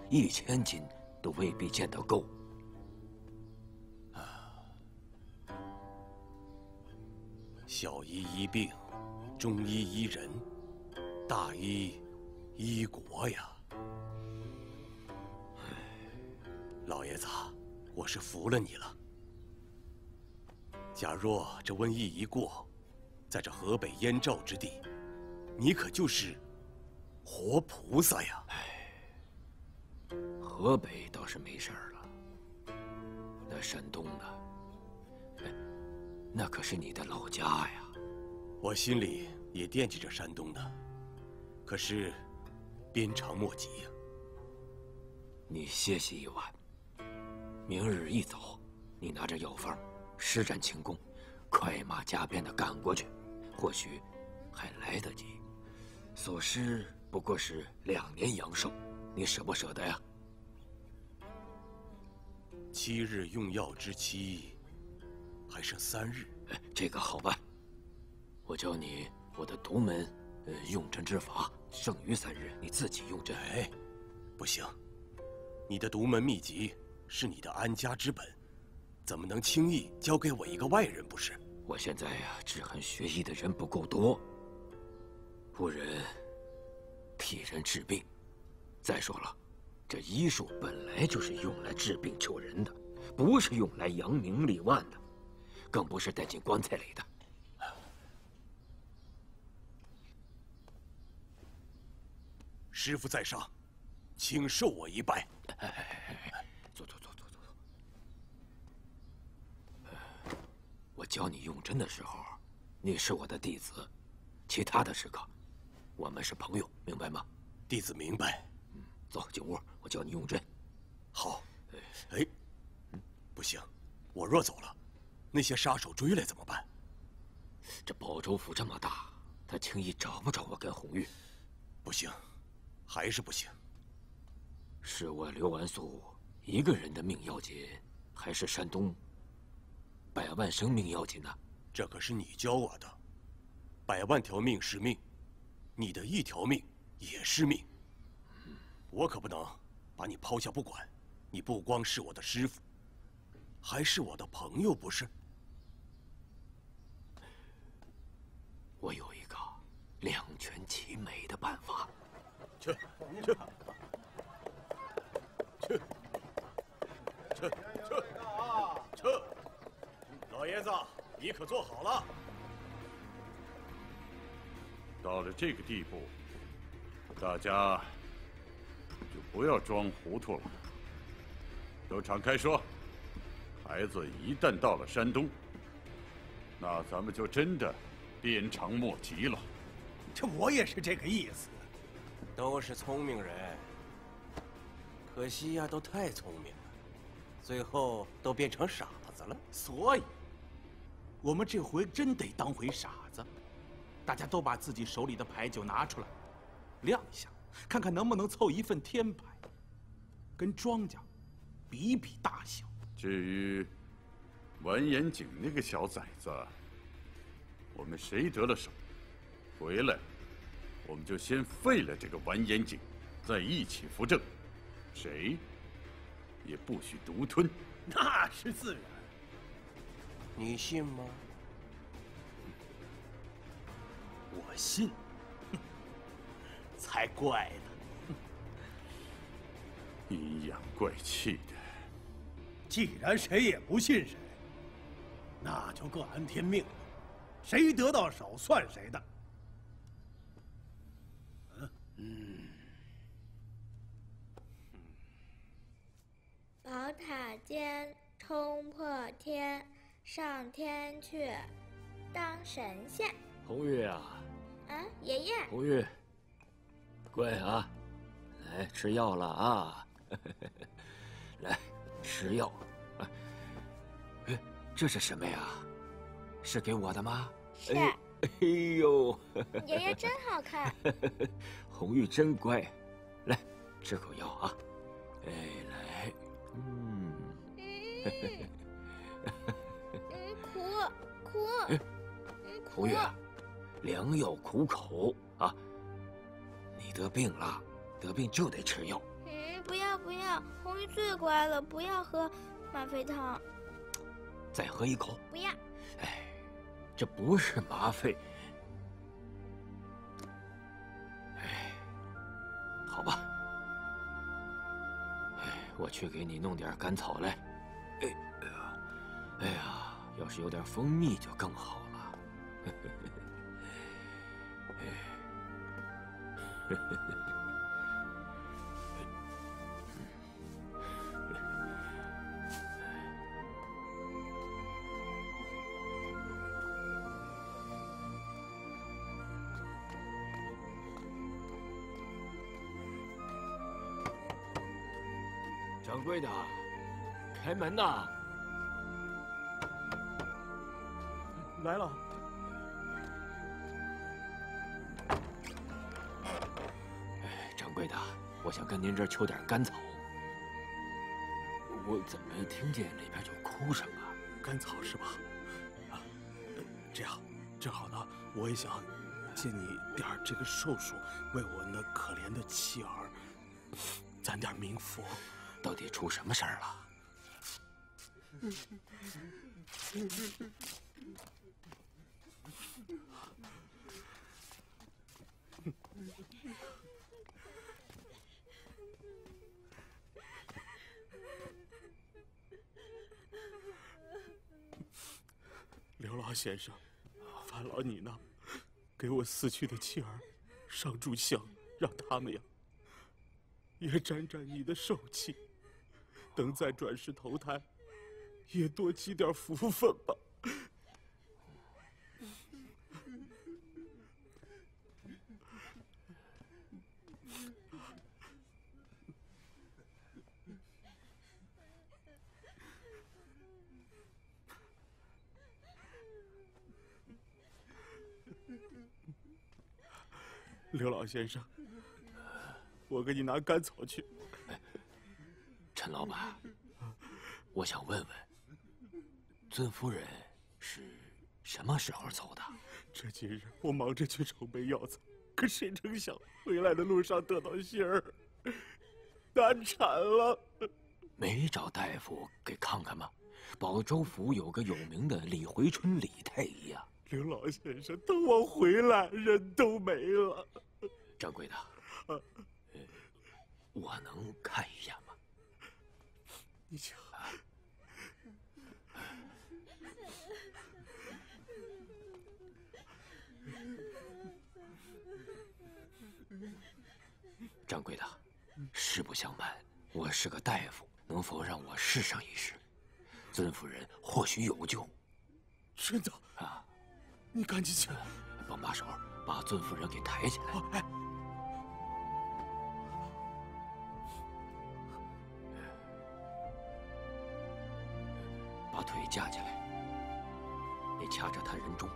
一千斤都未必见得够。小医医病，中医医人，大医医国呀！老爷子，我是服了你了。假若这瘟疫一过，在这河北燕赵之地，你可就是活菩萨呀！哎河北倒是没事了，那山东呢？那可是你的老家呀！我心里也惦记着山东呢，可是鞭长莫及呀。你歇息一晚，明日一早，你拿着药方，施展轻功，快马加鞭的赶过去，或许还来得及。所失不过是两年阳寿，你舍不舍得呀？七日用药之期。还剩三日，这个好办。我教你我的独门，呃，用针之法。剩余三日，你自己用针。哎，不行，你的独门秘籍是你的安家之本，怎么能轻易交给我一个外人？不是？我现在呀，只恨学医的人不够多，无人替人治病。再说了，这医术本来就是用来治病救人的，不是用来扬名立万的。更不是带进棺材里的。师傅在上，请受我一拜。坐坐坐坐坐。我教你用针的时候，你是我的弟子；其他的时刻，我们是朋友，明白吗？弟子明白。嗯，走进屋，我教你用针。好。哎，不行，我若走了。那些杀手追来怎么办？这宝州府这么大，他轻易找不着我跟红玉。不行，还是不行。是我刘完素一个人的命要紧，还是山东百万生命要紧呢？这可是你教我的。百万条命是命，你的一条命也是命。我可不能把你抛下不管。你不光是我的师傅，还是我的朋友，不是？我有一个两全其美的办法。去去去去去去！老爷子，你可做好了？到了这个地步，大家就不要装糊涂了，都敞开说。孩子一旦到了山东，那咱们就真的……鞭长莫及了，这我也是这个意思。都是聪明人，可惜呀，都太聪明了，最后都变成傻子了。所以，我们这回真得当回傻子。大家都把自己手里的牌九拿出来，亮一下，看看能不能凑一份天牌，跟庄家比比大小。至于完颜景那个小崽子。我们谁得了手，回来，我们就先废了这个完颜景，再一起扶正，谁也不许独吞。那是自然。你信吗？我信。才怪呢！阴阳怪气的。既然谁也不信谁，那就各安天命了。谁得到手算谁的。嗯。宝塔尖冲破天，上天去当神仙。红玉啊！啊，爷爷。红玉，乖啊，来吃药了啊！[laughs] 来吃药。哎，这是什么呀？是给我的吗？是。哎呦，[laughs] 爷爷真好看。[laughs] 红玉真乖，来吃口药啊！哎，来，嗯。嗯，苦 [laughs] 苦。红玉，良药苦口啊！你得病了，得病就得吃药。嗯，不要不要，红玉最乖了，不要喝吗啡汤。再喝一口。不要。哎，这不是吗啡。哎，好吧。哎，我去给你弄点甘草来。哎呀，哎呀，要是有点蜂蜜就更好了。哎。[laughs] 掌柜的，开门呐！来了。哎，掌柜的，我想跟您这儿求点甘草。我怎么听见里边有哭声啊？甘草是吧？啊，这样，正好呢，我也想借你点这个寿数，为我那可怜的妻儿攒点冥福。到底出什么事儿了？刘老先生，烦劳你呢，给我死去的妻儿上炷香，让他们呀也沾沾你的寿气。等再转世投胎，也多积点福分吧。[laughs] 刘老先生，我给你拿甘草去。陈老板，我想问问，尊夫人是什么时候走的？这几日我忙着去筹备药材，可谁成想回来的路上得到信儿，难产了。没找大夫给看看吗？宝州府有个有名的李回春李太医呀。刘老先生，等我回来，人都没了。掌柜的，我能看一眼吗？你瞧，[laughs] 掌柜的，实不相瞒，我是个大夫，能否让我试上一试？尊夫人或许有救。真的啊，你赶紧起来，帮把手，把尊夫人给抬起来。哎。架起来，得掐着他人中。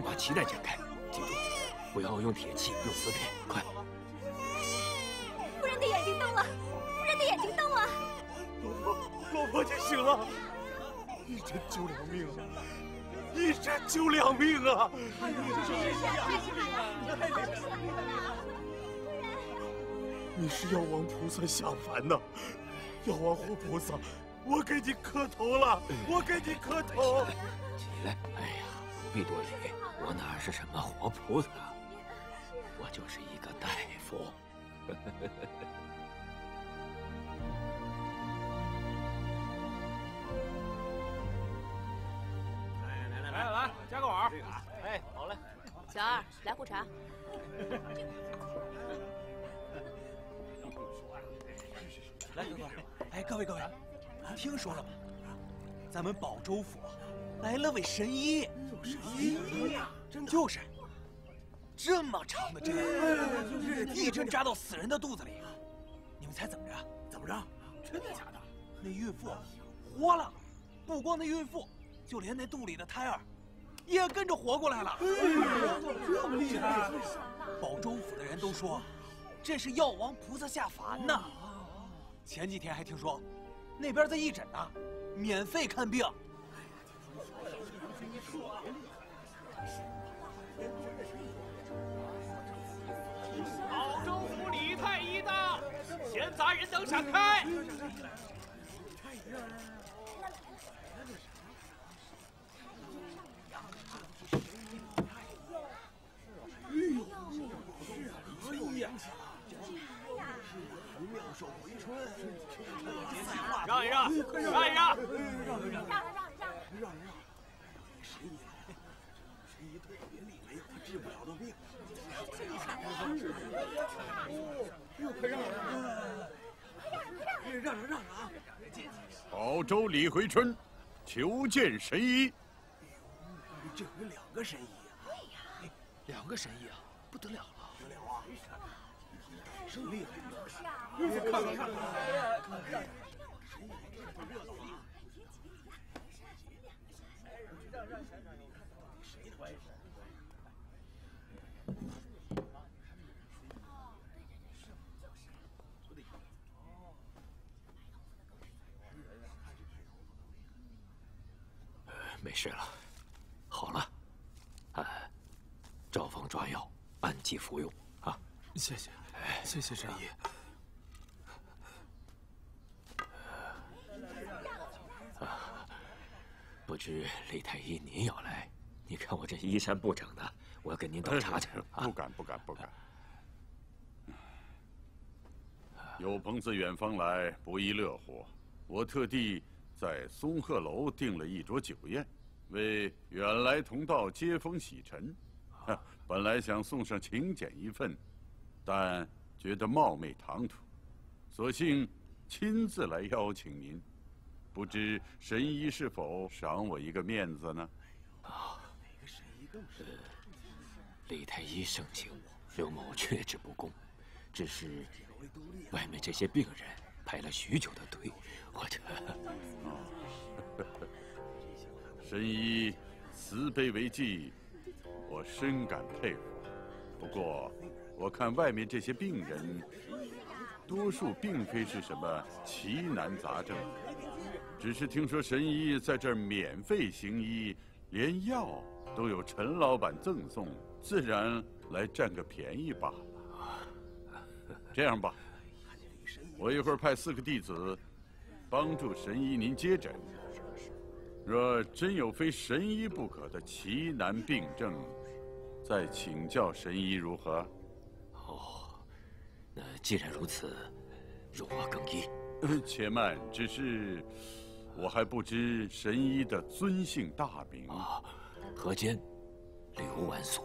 脐带解开，记住，不要用铁器，用丝片，快！夫人的眼睛动了，夫人的眼睛动了。老婆，老婆就醒了，一针救两命啊！一针救两命啊！太厉害了，太厉害了！你是药王菩萨下凡呐，药王活菩萨，我给你磕头了，我给你磕头。起来，不必多礼，我哪是什么活菩萨，我就是一个大夫。[laughs] 来来来来，加个碗。哎，好嘞。小二，来壶茶。[laughs] 来，各位，哎，各位各位，听说了吗？咱们宝州府。来了位神医，神医呀，就是，这么长的针，一针扎到死人的肚子里，你们猜怎么着？怎么着？真的假的？那孕妇活了，不光那孕妇，就连那肚里的胎儿，也跟着活过来了。这么厉害！[laughs] 保州府的人都说，这是药王菩萨下凡呢。前几天还听说，那边在义诊呢，免费看病。宝州府李太医的，闲杂人等闪开。让一让，让一让让让，神医，神医特别厉害，有他治不了的病。又快让让，让让让让！宝州李回春，求见神医。这回两个神医呀！两个神医啊，不得了了，得了啊！真厉害！看看看看。没事了，好了，哎，照方抓药，按剂服用啊！谢谢，谢谢神医。啊，不知李太医您要来？你看我这衣衫不整的，我要跟您倒茶去。不敢，不敢，不敢。有朋自远方来，不亦乐乎？我特地。在松鹤楼订了一桌酒宴，为远来同道接风洗尘。[laughs] 本来想送上请柬一份，但觉得冒昧唐突，索性亲自来邀请您。不知神医是否赏我一个面子呢？啊，哪个神医更是？李太医盛情，刘某却之不恭。只是外面这些病人排了许久的队。我这，[laughs] [laughs] 神医慈悲为继，我深感佩服。不过，我看外面这些病人，多数并非是什么奇难杂症，只是听说神医在这儿免费行医，连药都有陈老板赠送，自然来占个便宜罢了。这样吧，我一会儿派四个弟子。帮助神医您接诊。若真有非神医不可的奇难病症，再请教神医如何？哦，那既然如此，容我更衣。且慢，只是我还不知神医的尊姓大名。啊河间刘完素。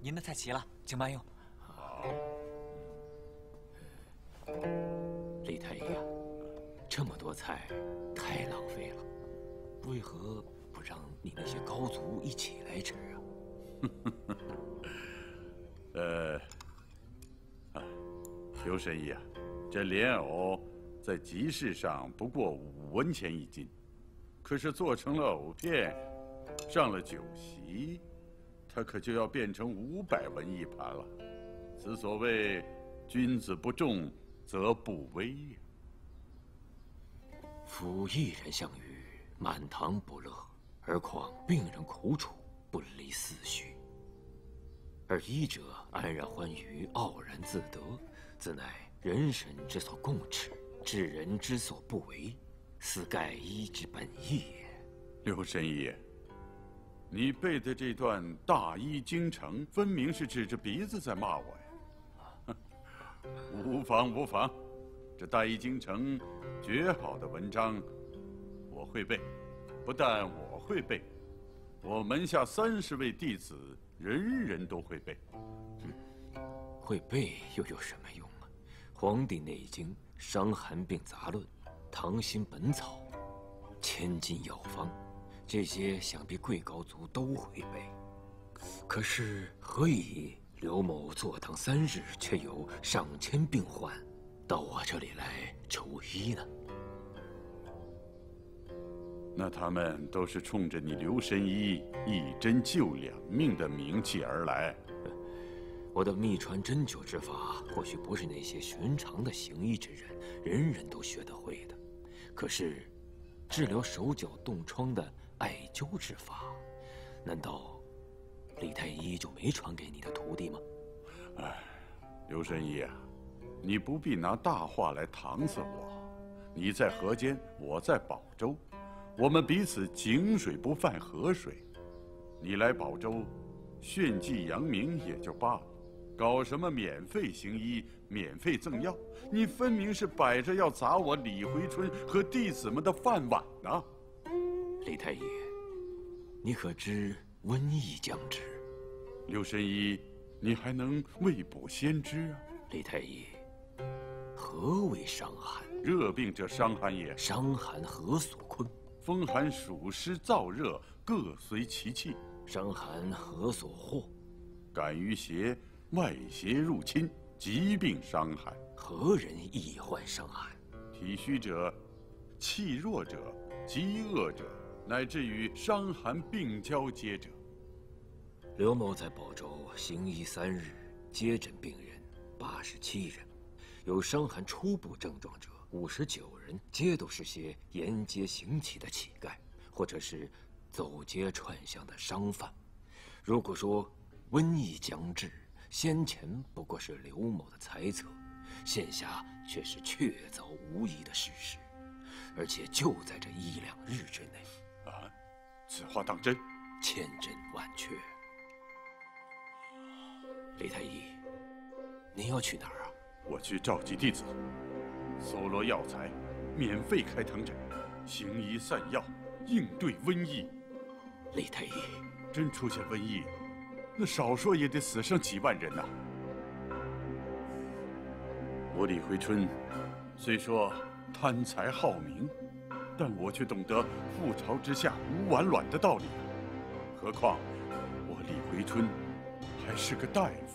您的菜齐了，请慢用。李太医啊，这么多菜，太浪费了。为何不让你那些高足一起来吃啊？[laughs] 呃，啊，刘神医啊，这莲藕在集市上不过五文钱一斤，可是做成了藕片，上了酒席，它可就要变成五百文一盘了。此所谓君子不重。则不威呀！夫一人相与，满堂不乐，而况病人苦楚，不离思绪。而医者安然欢愉，傲然自得，自乃人神之所共持，治人之所不为，斯盖医之本意也。刘神医，你背的这段《大医精诚》，分明是指着鼻子在骂我呀！无妨无妨，这大义京城，绝好的文章，我会背。不但我会背，我门下三十位弟子，人人都会背。会背又有什么用啊？《黄帝内经》《伤寒病杂论》《唐新本草》《千金药方》，这些想必贵高族都会背。可是何以刘某坐堂三日，却有上千病患到我这里来求医呢？那他们都是冲着你刘神医一针救两命的名气而来。[laughs] 我的秘传针灸之法，或许不是那些寻常的行医之人人人都学得会的。可是，治疗手脚冻疮的艾灸之法，难道李太医就没传给你的徒弟吗？哎，刘神医啊，你不必拿大话来搪塞我。你在河间，我在宝州。我们彼此井水不犯河水，你来宝州，炫技扬名也就罢了，搞什么免费行医、免费赠药？你分明是摆着要砸我李回春和弟子们的饭碗呢！李太医，你可知瘟疫将至？刘神医，你还能未卜先知啊？李太医，何为伤寒？热病者伤寒也。伤寒何所困？风寒暑湿燥热各随其气，伤寒何所惑？感于邪，外邪入侵，疾病伤寒。何人易患伤寒？体虚者、气弱者、饥饿者，乃至于伤寒病交接者。刘某在宝州行医三日，接诊病人八十七人，有伤寒初步症状者。五十九人皆都是些沿街行乞的乞丐，或者是走街串巷的商贩。如果说瘟疫将至，先前不过是刘某的猜测，现下却是确凿无疑的事实，而且就在这一两日之内。啊，此话当真？千真万确。李太医，您要去哪儿啊？我去召集弟子。搜罗药材，免费开堂诊，行医散药，应对瘟疫。李太医，真出现瘟疫，那少说也得死上几万人呐！我李回春，虽说贪财好名，但我却懂得覆巢之下无完卵的道理。何况我李回春还是个大夫。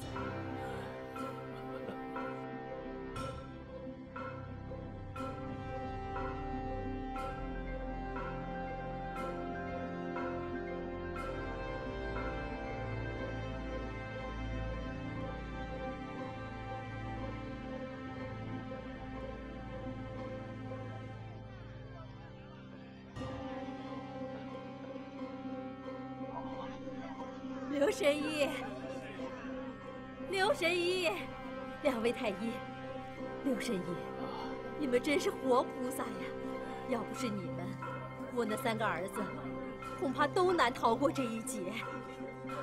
菩萨呀！要不是你们，我那三个儿子恐怕都难逃过这一劫。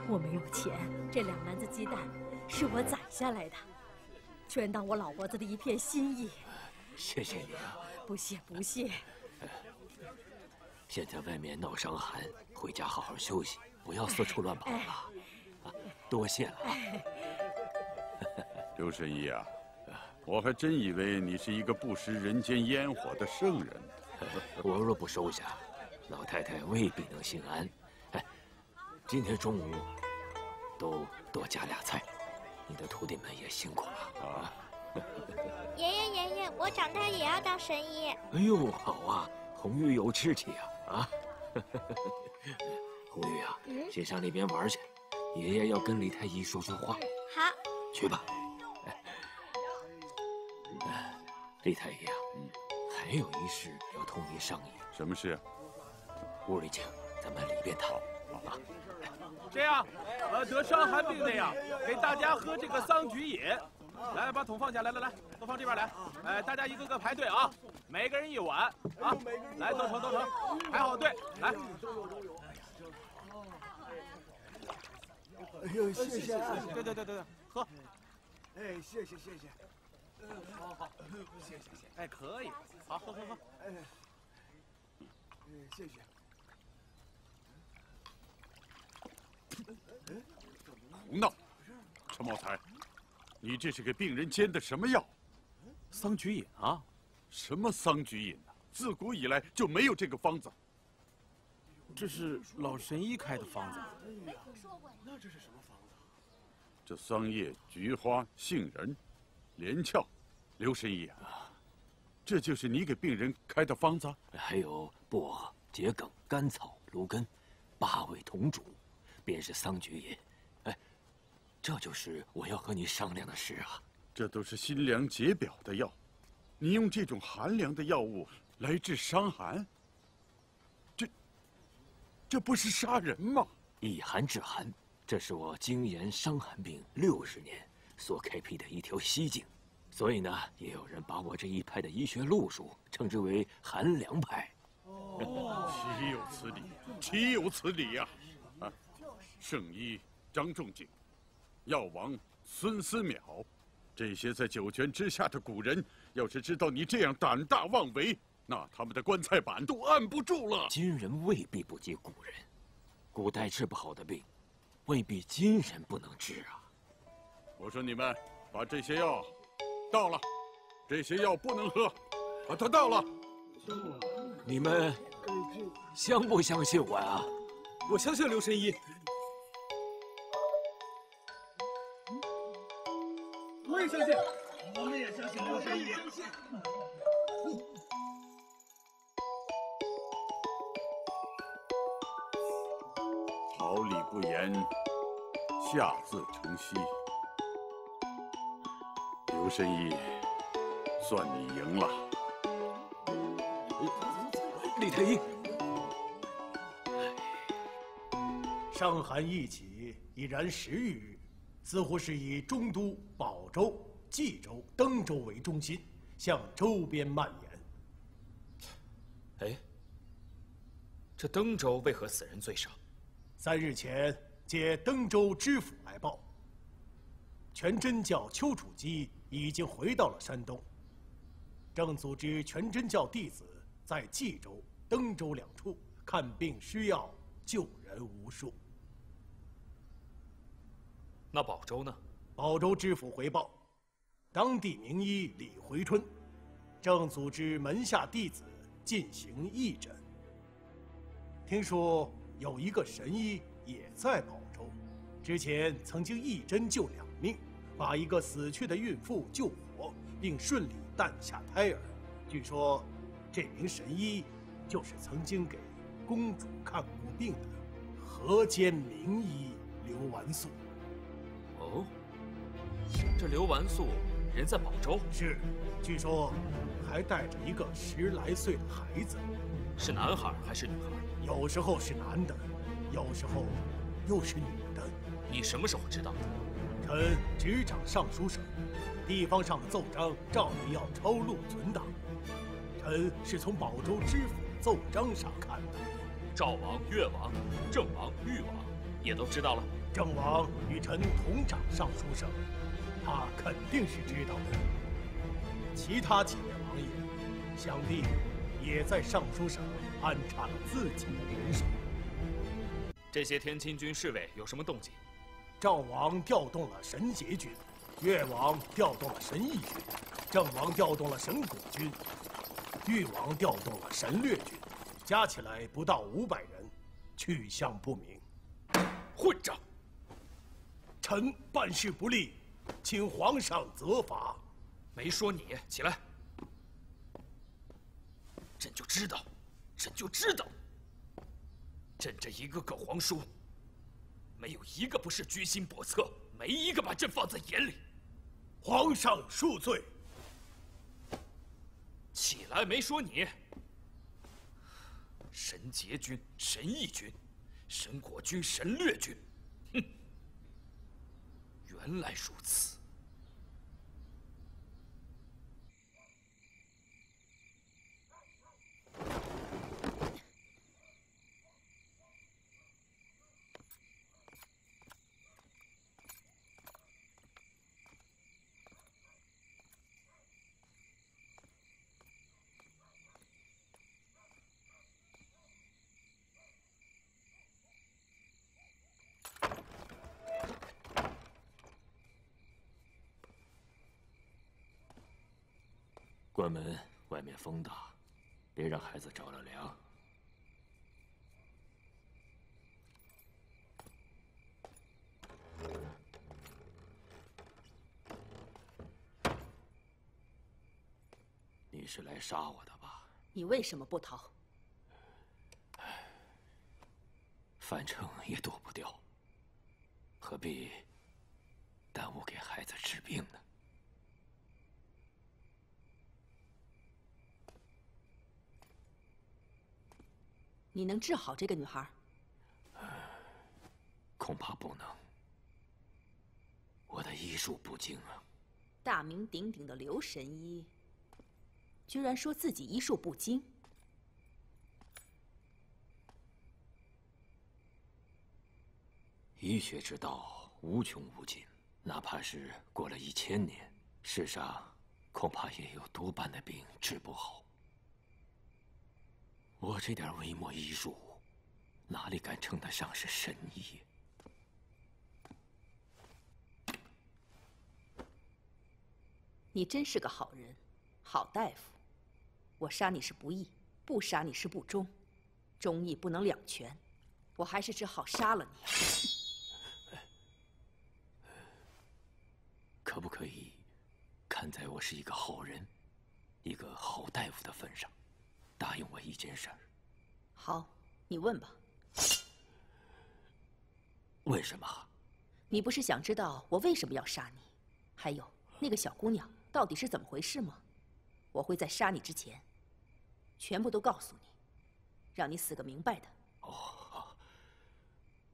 我没有钱，这两篮子鸡蛋是我攒下来的，全当我老婆子的一片心意。谢谢你啊！不谢不谢。[laughs] 现在外面闹伤寒，回家好好休息。不要四处乱跑了，啊！多谢了，[laughs] 刘神医啊，我还真以为你是一个不食人间烟火的圣人。[laughs] 我若不收下，老太太未必能心安。哎，今天中午都多加俩菜，你的徒弟们也辛苦了啊！爷爷爷爷，我长大也要当神医。哎呦，好啊，红玉有志气啊！啊！[laughs] 红玉啊，先上那边玩去，爷爷要跟李太医说说话。好，去吧。李太医啊，还有一事要同你商议。什么事？屋里请，咱们里边谈。啊，这样，呃，得伤寒病的呀，给大家喝这个桑菊饮。来，把桶放下来，来来，都放这边来。哎，大家一个个排队啊，每个人一碗啊。来，都成都成，排好队，来。哎呦，谢谢！对对对对对，喝。哎，谢谢谢谢。嗯，好好，谢谢谢。哎，可以，好，喝喝喝。哎，谢谢。胡闹！陈茂才，你这是给病人煎的什么药？桑菊饮啊？什么桑菊饮啊？自古以来就没有这个方子。这是老神医开的方子。那这是什么方子？这桑叶、菊花、杏仁、连翘，刘神医啊，这就是你给病人开的方子？还有薄荷、桔梗、甘草、芦根，八味同煮，便是桑菊饮。哎，这就是我要和你商量的事啊。这都是辛凉解表的药，你用这种寒凉的药物来治伤寒，这这不是杀人吗？以寒治寒，这是我精研伤寒病六十年所开辟的一条西径，所以呢，也有人把我这一派的医学路数称之为寒凉派。哦，岂有此理！岂有此理呀！啊，圣医张仲景，药王孙思邈。这些在九泉之下的古人，要是知道你这样胆大妄为，那他们的棺材板都按不住了。今人未必不及古人，古代治不好的病，未必今人不能治啊。我说你们把这些药倒了，这些药不能喝，把它倒了。你们相不相信我呀？我相信刘神医。我也相信，我们也相信刘神医。桃李不言，下自成蹊。刘神医，算你赢了。李太医，伤寒易起，已然十余日，似乎是以中都、保州、冀州、登州为中心，向周边蔓延。哎，这登州为何死人最少？三日前，接登州知府来报，全真教丘处机已经回到了山东，正组织全真教弟子在冀州、登州两处看病施药，救人无数。那宝州呢？宝州知府回报，当地名医李回春正组织门下弟子进行义诊。听说有一个神医也在宝州，之前曾经一针救两命，把一个死去的孕妇救活，并顺利诞下胎儿。据说，这名神医就是曾经给公主看过病的河间名医刘完素。哦，这刘完素人在保州，是，据说还带着一个十来岁的孩子，是男孩还是女孩？有时候是男的，有时候又是女的。你什么时候知道的？臣执掌尚书省，地方上的奏章照例要抄录存档，臣是从保州知府的奏章上看的。赵王、越王、郑王、豫王也都知道了。郑王与臣同掌尚书省，他肯定是知道的。其他几位王爷，想必也在尚书省安插了自己的人手。这些天亲军侍卫有什么动静？赵王调动了神节军，越王调动了神义军，郑王调动了神果军，豫王调动了神略军，加起来不到五百人，去向不明。混账！臣办事不力，请皇上责罚。没说你，起来。朕就知道，朕就知道，朕这一个个皇叔，没有一个不是居心叵测，没一个把朕放在眼里。皇上恕罪。起来，没说你。神杰军、神义军、神果军、神略军，哼，原来如此。关门，外面风大，别让孩子着了凉。你是来杀我的吧？你为什么不逃？反正也躲不掉，何必耽误给孩子治病呢？你能治好这个女孩？恐怕不能。我的医术不精啊。大名鼎鼎的刘神医，居然说自己医术不精。医学之道无穷无尽，哪怕是过了一千年，世上恐怕也有多半的病治不好。我这点微末医术，哪里敢称得上是神医？你真是个好人，好大夫。我杀你是不义，不杀你是不忠，忠义不能两全，我还是只好杀了你。可不可以看在我是一个好人、一个好大夫的份上，答应我一件事儿？好，你问吧。问什么？你不是想知道我为什么要杀你？还有那个小姑娘到底是怎么回事吗？我会在杀你之前，全部都告诉你，让你死个明白的。哦，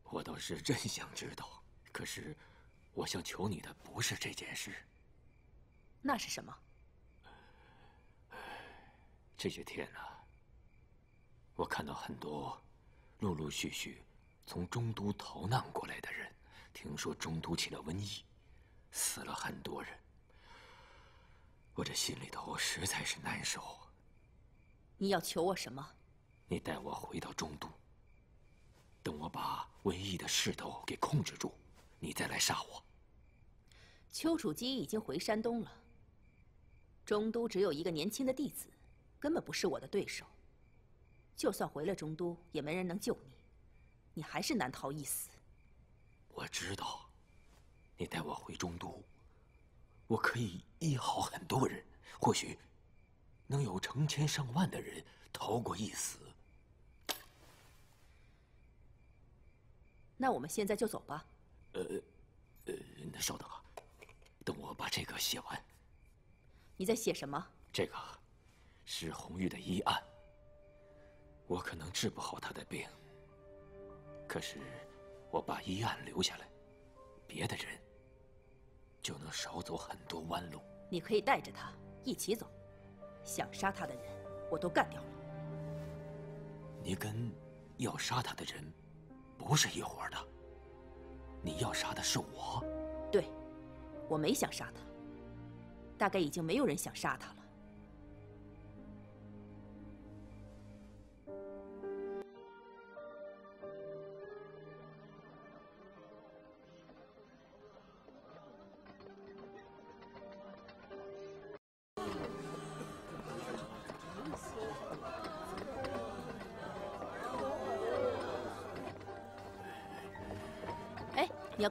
我倒是真想知道，可是我想求你的不是这件事。那是什么？这些天呢，我看到很多陆陆续续从中都逃难过来的人，听说中都起了瘟疫，死了很多人。我这心里头实在是难受。你要求我什么？你带我回到中都，等我把瘟疫的势头给控制住，你再来杀我。丘处机已经回山东了。中都只有一个年轻的弟子，根本不是我的对手。就算回了中都，也没人能救你，你还是难逃一死。我知道，你带我回中都，我可以医好很多人，或许能有成千上万的人逃过一死。那我们现在就走吧。呃，呃，那稍等啊，等我把这个写完。你在写什么？这个是红玉的医案。我可能治不好他的病，可是我把医案留下来，别的人就能少走很多弯路。你可以带着他一起走，想杀他的人，我都干掉了。你跟要杀他的人不是一伙的。你要杀的是我。对，我没想杀他。大概已经没有人想杀他了。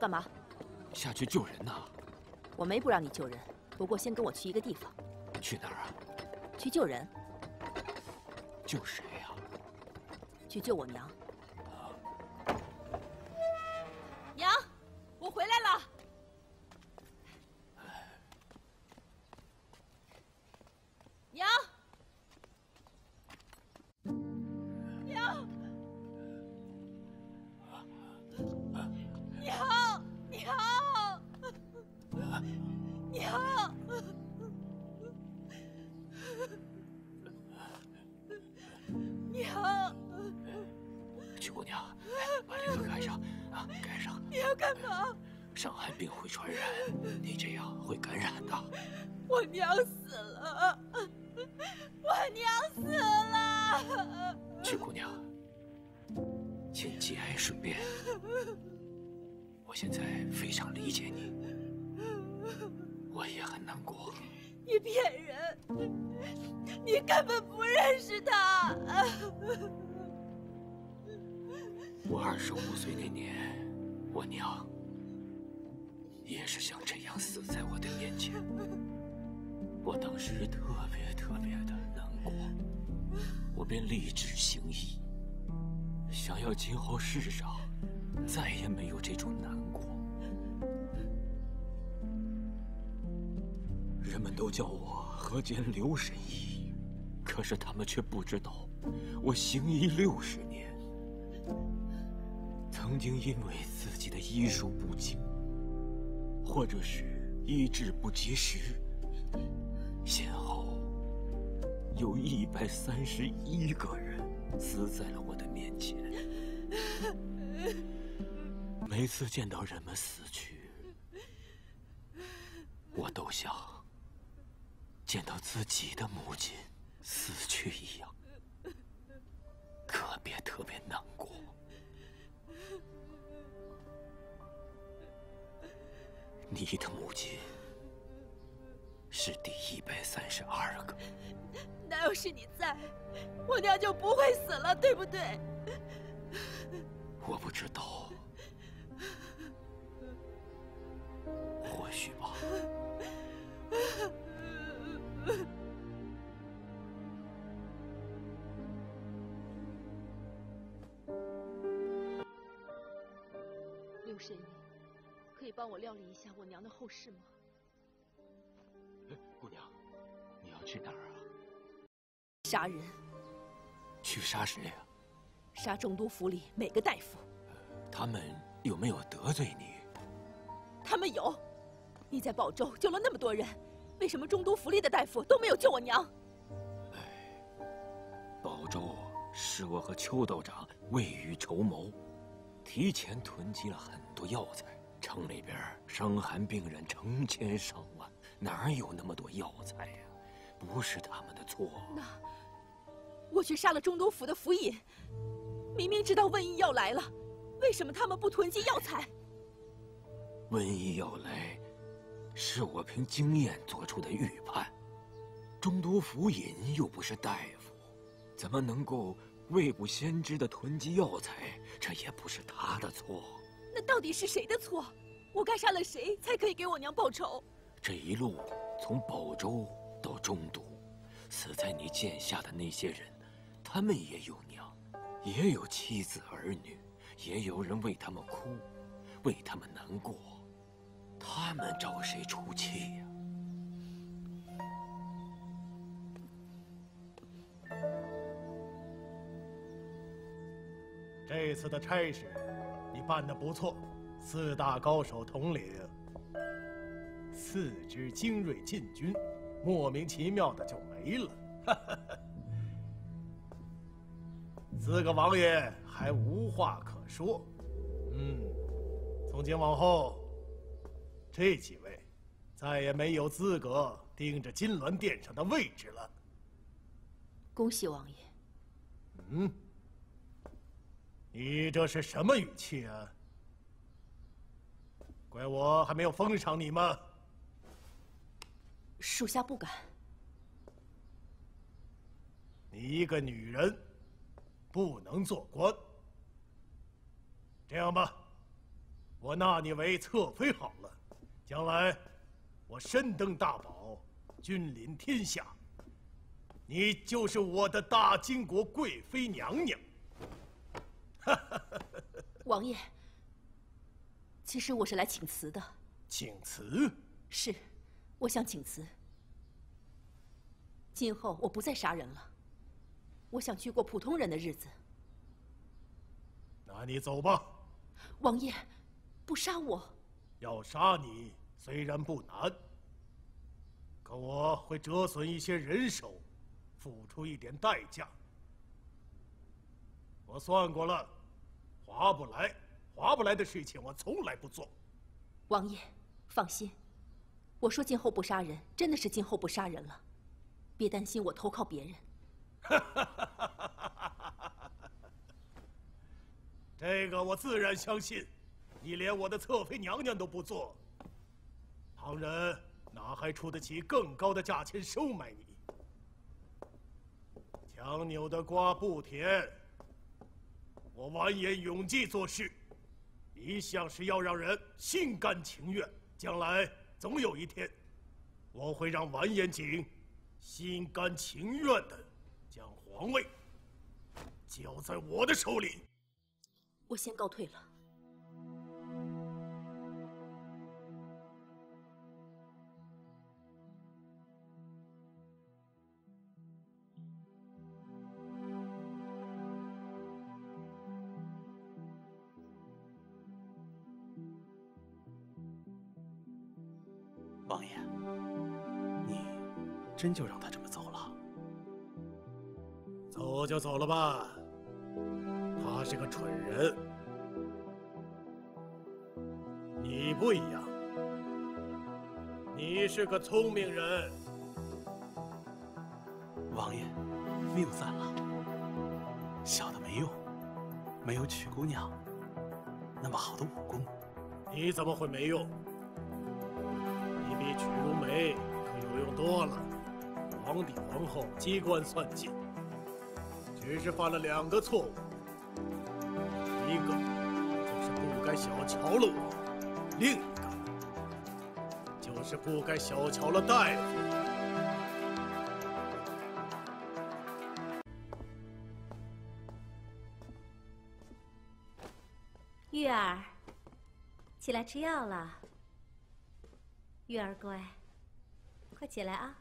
干嘛？下去救人呐！我没不让你救人。不过，先跟我去一个地方。去哪儿啊？去救人。救谁呀？去救我娘。娘，行医六十年，曾经因为自己的医术不精，或者是医治不及时，先后有一百三十一个人死在了我的面前。每次见到人们死去，我都像见到自己的母亲死去一样，特别难过。你的母亲是第一百三十二个，那要是你在，我娘就不会死了，对不对？我不知道，或许吧。刘神医，可以帮我料理一下我娘的后事吗？姑娘，你要去哪儿啊？杀人，去杀谁啊？杀中都府里每个大夫。他们有没有得罪你？他们有。你在宝州救了那么多人，为什么中都府里的大夫都没有救我娘？哎宝州是我和邱道长未雨绸缪，提前囤积了很多药材。城里边伤寒病人成千上万，哪有那么多药材呀？不是他们的错。那我去杀了中都府的府尹，明明知道瘟疫要来了，为什么他们不囤积药材？瘟疫要来，是我凭经验做出的预判。中都府尹又不是大夫，怎么能够未卜先知的囤积药材？这也不是他的错。那到底是谁的错？我该杀了谁才可以给我娘报仇？这一路从宝州到中都，死在你剑下的那些人，他们也有娘，也有妻子儿女，也有人为他们哭，为他们难过。他们找谁出气呀？这次的差事，你办得不错，四大高手统领，四支精锐禁军，莫名其妙的就没了。[laughs] 四个王爷还无话可说。嗯，从今往后，这几位再也没有资格盯着金銮殿上的位置了。恭喜王爷。嗯。你这是什么语气啊？怪我还没有封赏你吗？属下不敢。你一个女人，不能做官。这样吧，我纳你为侧妃好了，将来我身登大宝，君临天下，你就是我的大金国贵妃娘娘。[laughs] 王爷，其实我是来请辞的。请辞？是，我想请辞。今后我不再杀人了，我想去过普通人的日子。那你走吧。王爷，不杀我。要杀你虽然不难，可我会折损一些人手，付出一点代价。我算过了，划不来，划不来的事情我从来不做。王爷，放心，我说今后不杀人，真的是今后不杀人了，别担心我投靠别人。[laughs] 这个我自然相信，你连我的侧妃娘娘都不做，旁人哪还出得起更高的价钱收买你？强扭的瓜不甜。我完颜永济做事，一向是要让人心甘情愿。将来总有一天，我会让完颜景心甘情愿的将皇位交在我的手里。我先告退了。真就让他这么走了？走就走了吧。他是个蠢人，你不一样，你是个聪明人。王爷，命散了。小的没用，没有曲姑娘那么好的武功。你怎么会没用？你比曲如梅可有用多了。皇帝皇后机关算尽，只是犯了两个错误。一个就是不该小瞧了我，另一个就是不该小瞧了大夫。玉儿，起来吃药了。玉儿乖，快起来啊！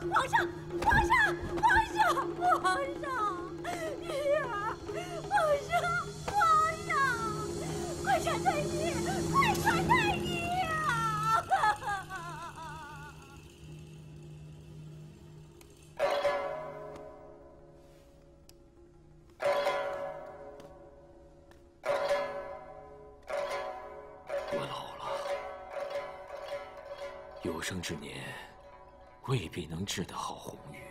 皇上，皇上，皇上，皇上，玉儿，皇上，皇上，快闪太医，快未必能治得好红玉。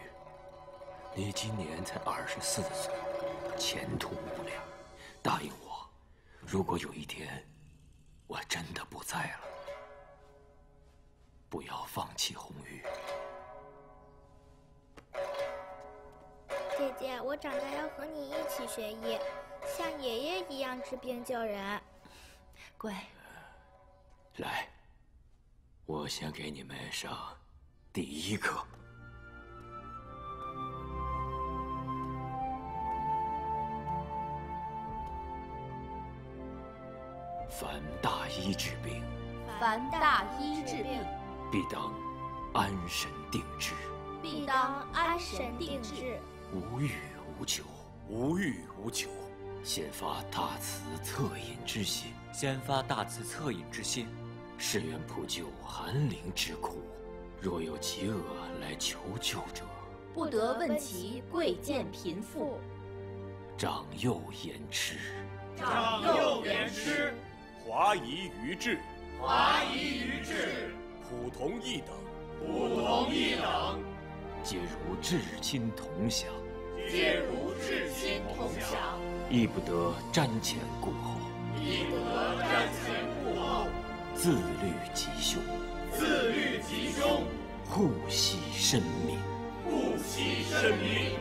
你今年才二十四岁，前途无量。答应我，如果有一天我真的不在了，不要放弃红玉。姐姐，我长大要和你一起学医，像爷爷一样治病救人。乖，来，我先给你们上第一课。凡大医治病，凡大医治病，必当安神定志，必当安神定志，无欲无求，无欲无求。先发大慈恻隐之心，先发大慈恻隐之心，是愿普救寒灵之苦。若有疾厄来求救者，不得问其贵贱贫富，长幼言痴，长幼言痴，华夷于智，华夷于智，普同一等，普同一等，皆如至亲同享，皆如至亲同享，亦不得瞻前顾后，亦不得瞻前顾后，自律吉凶，自律吉凶，护惜生命，护惜生命。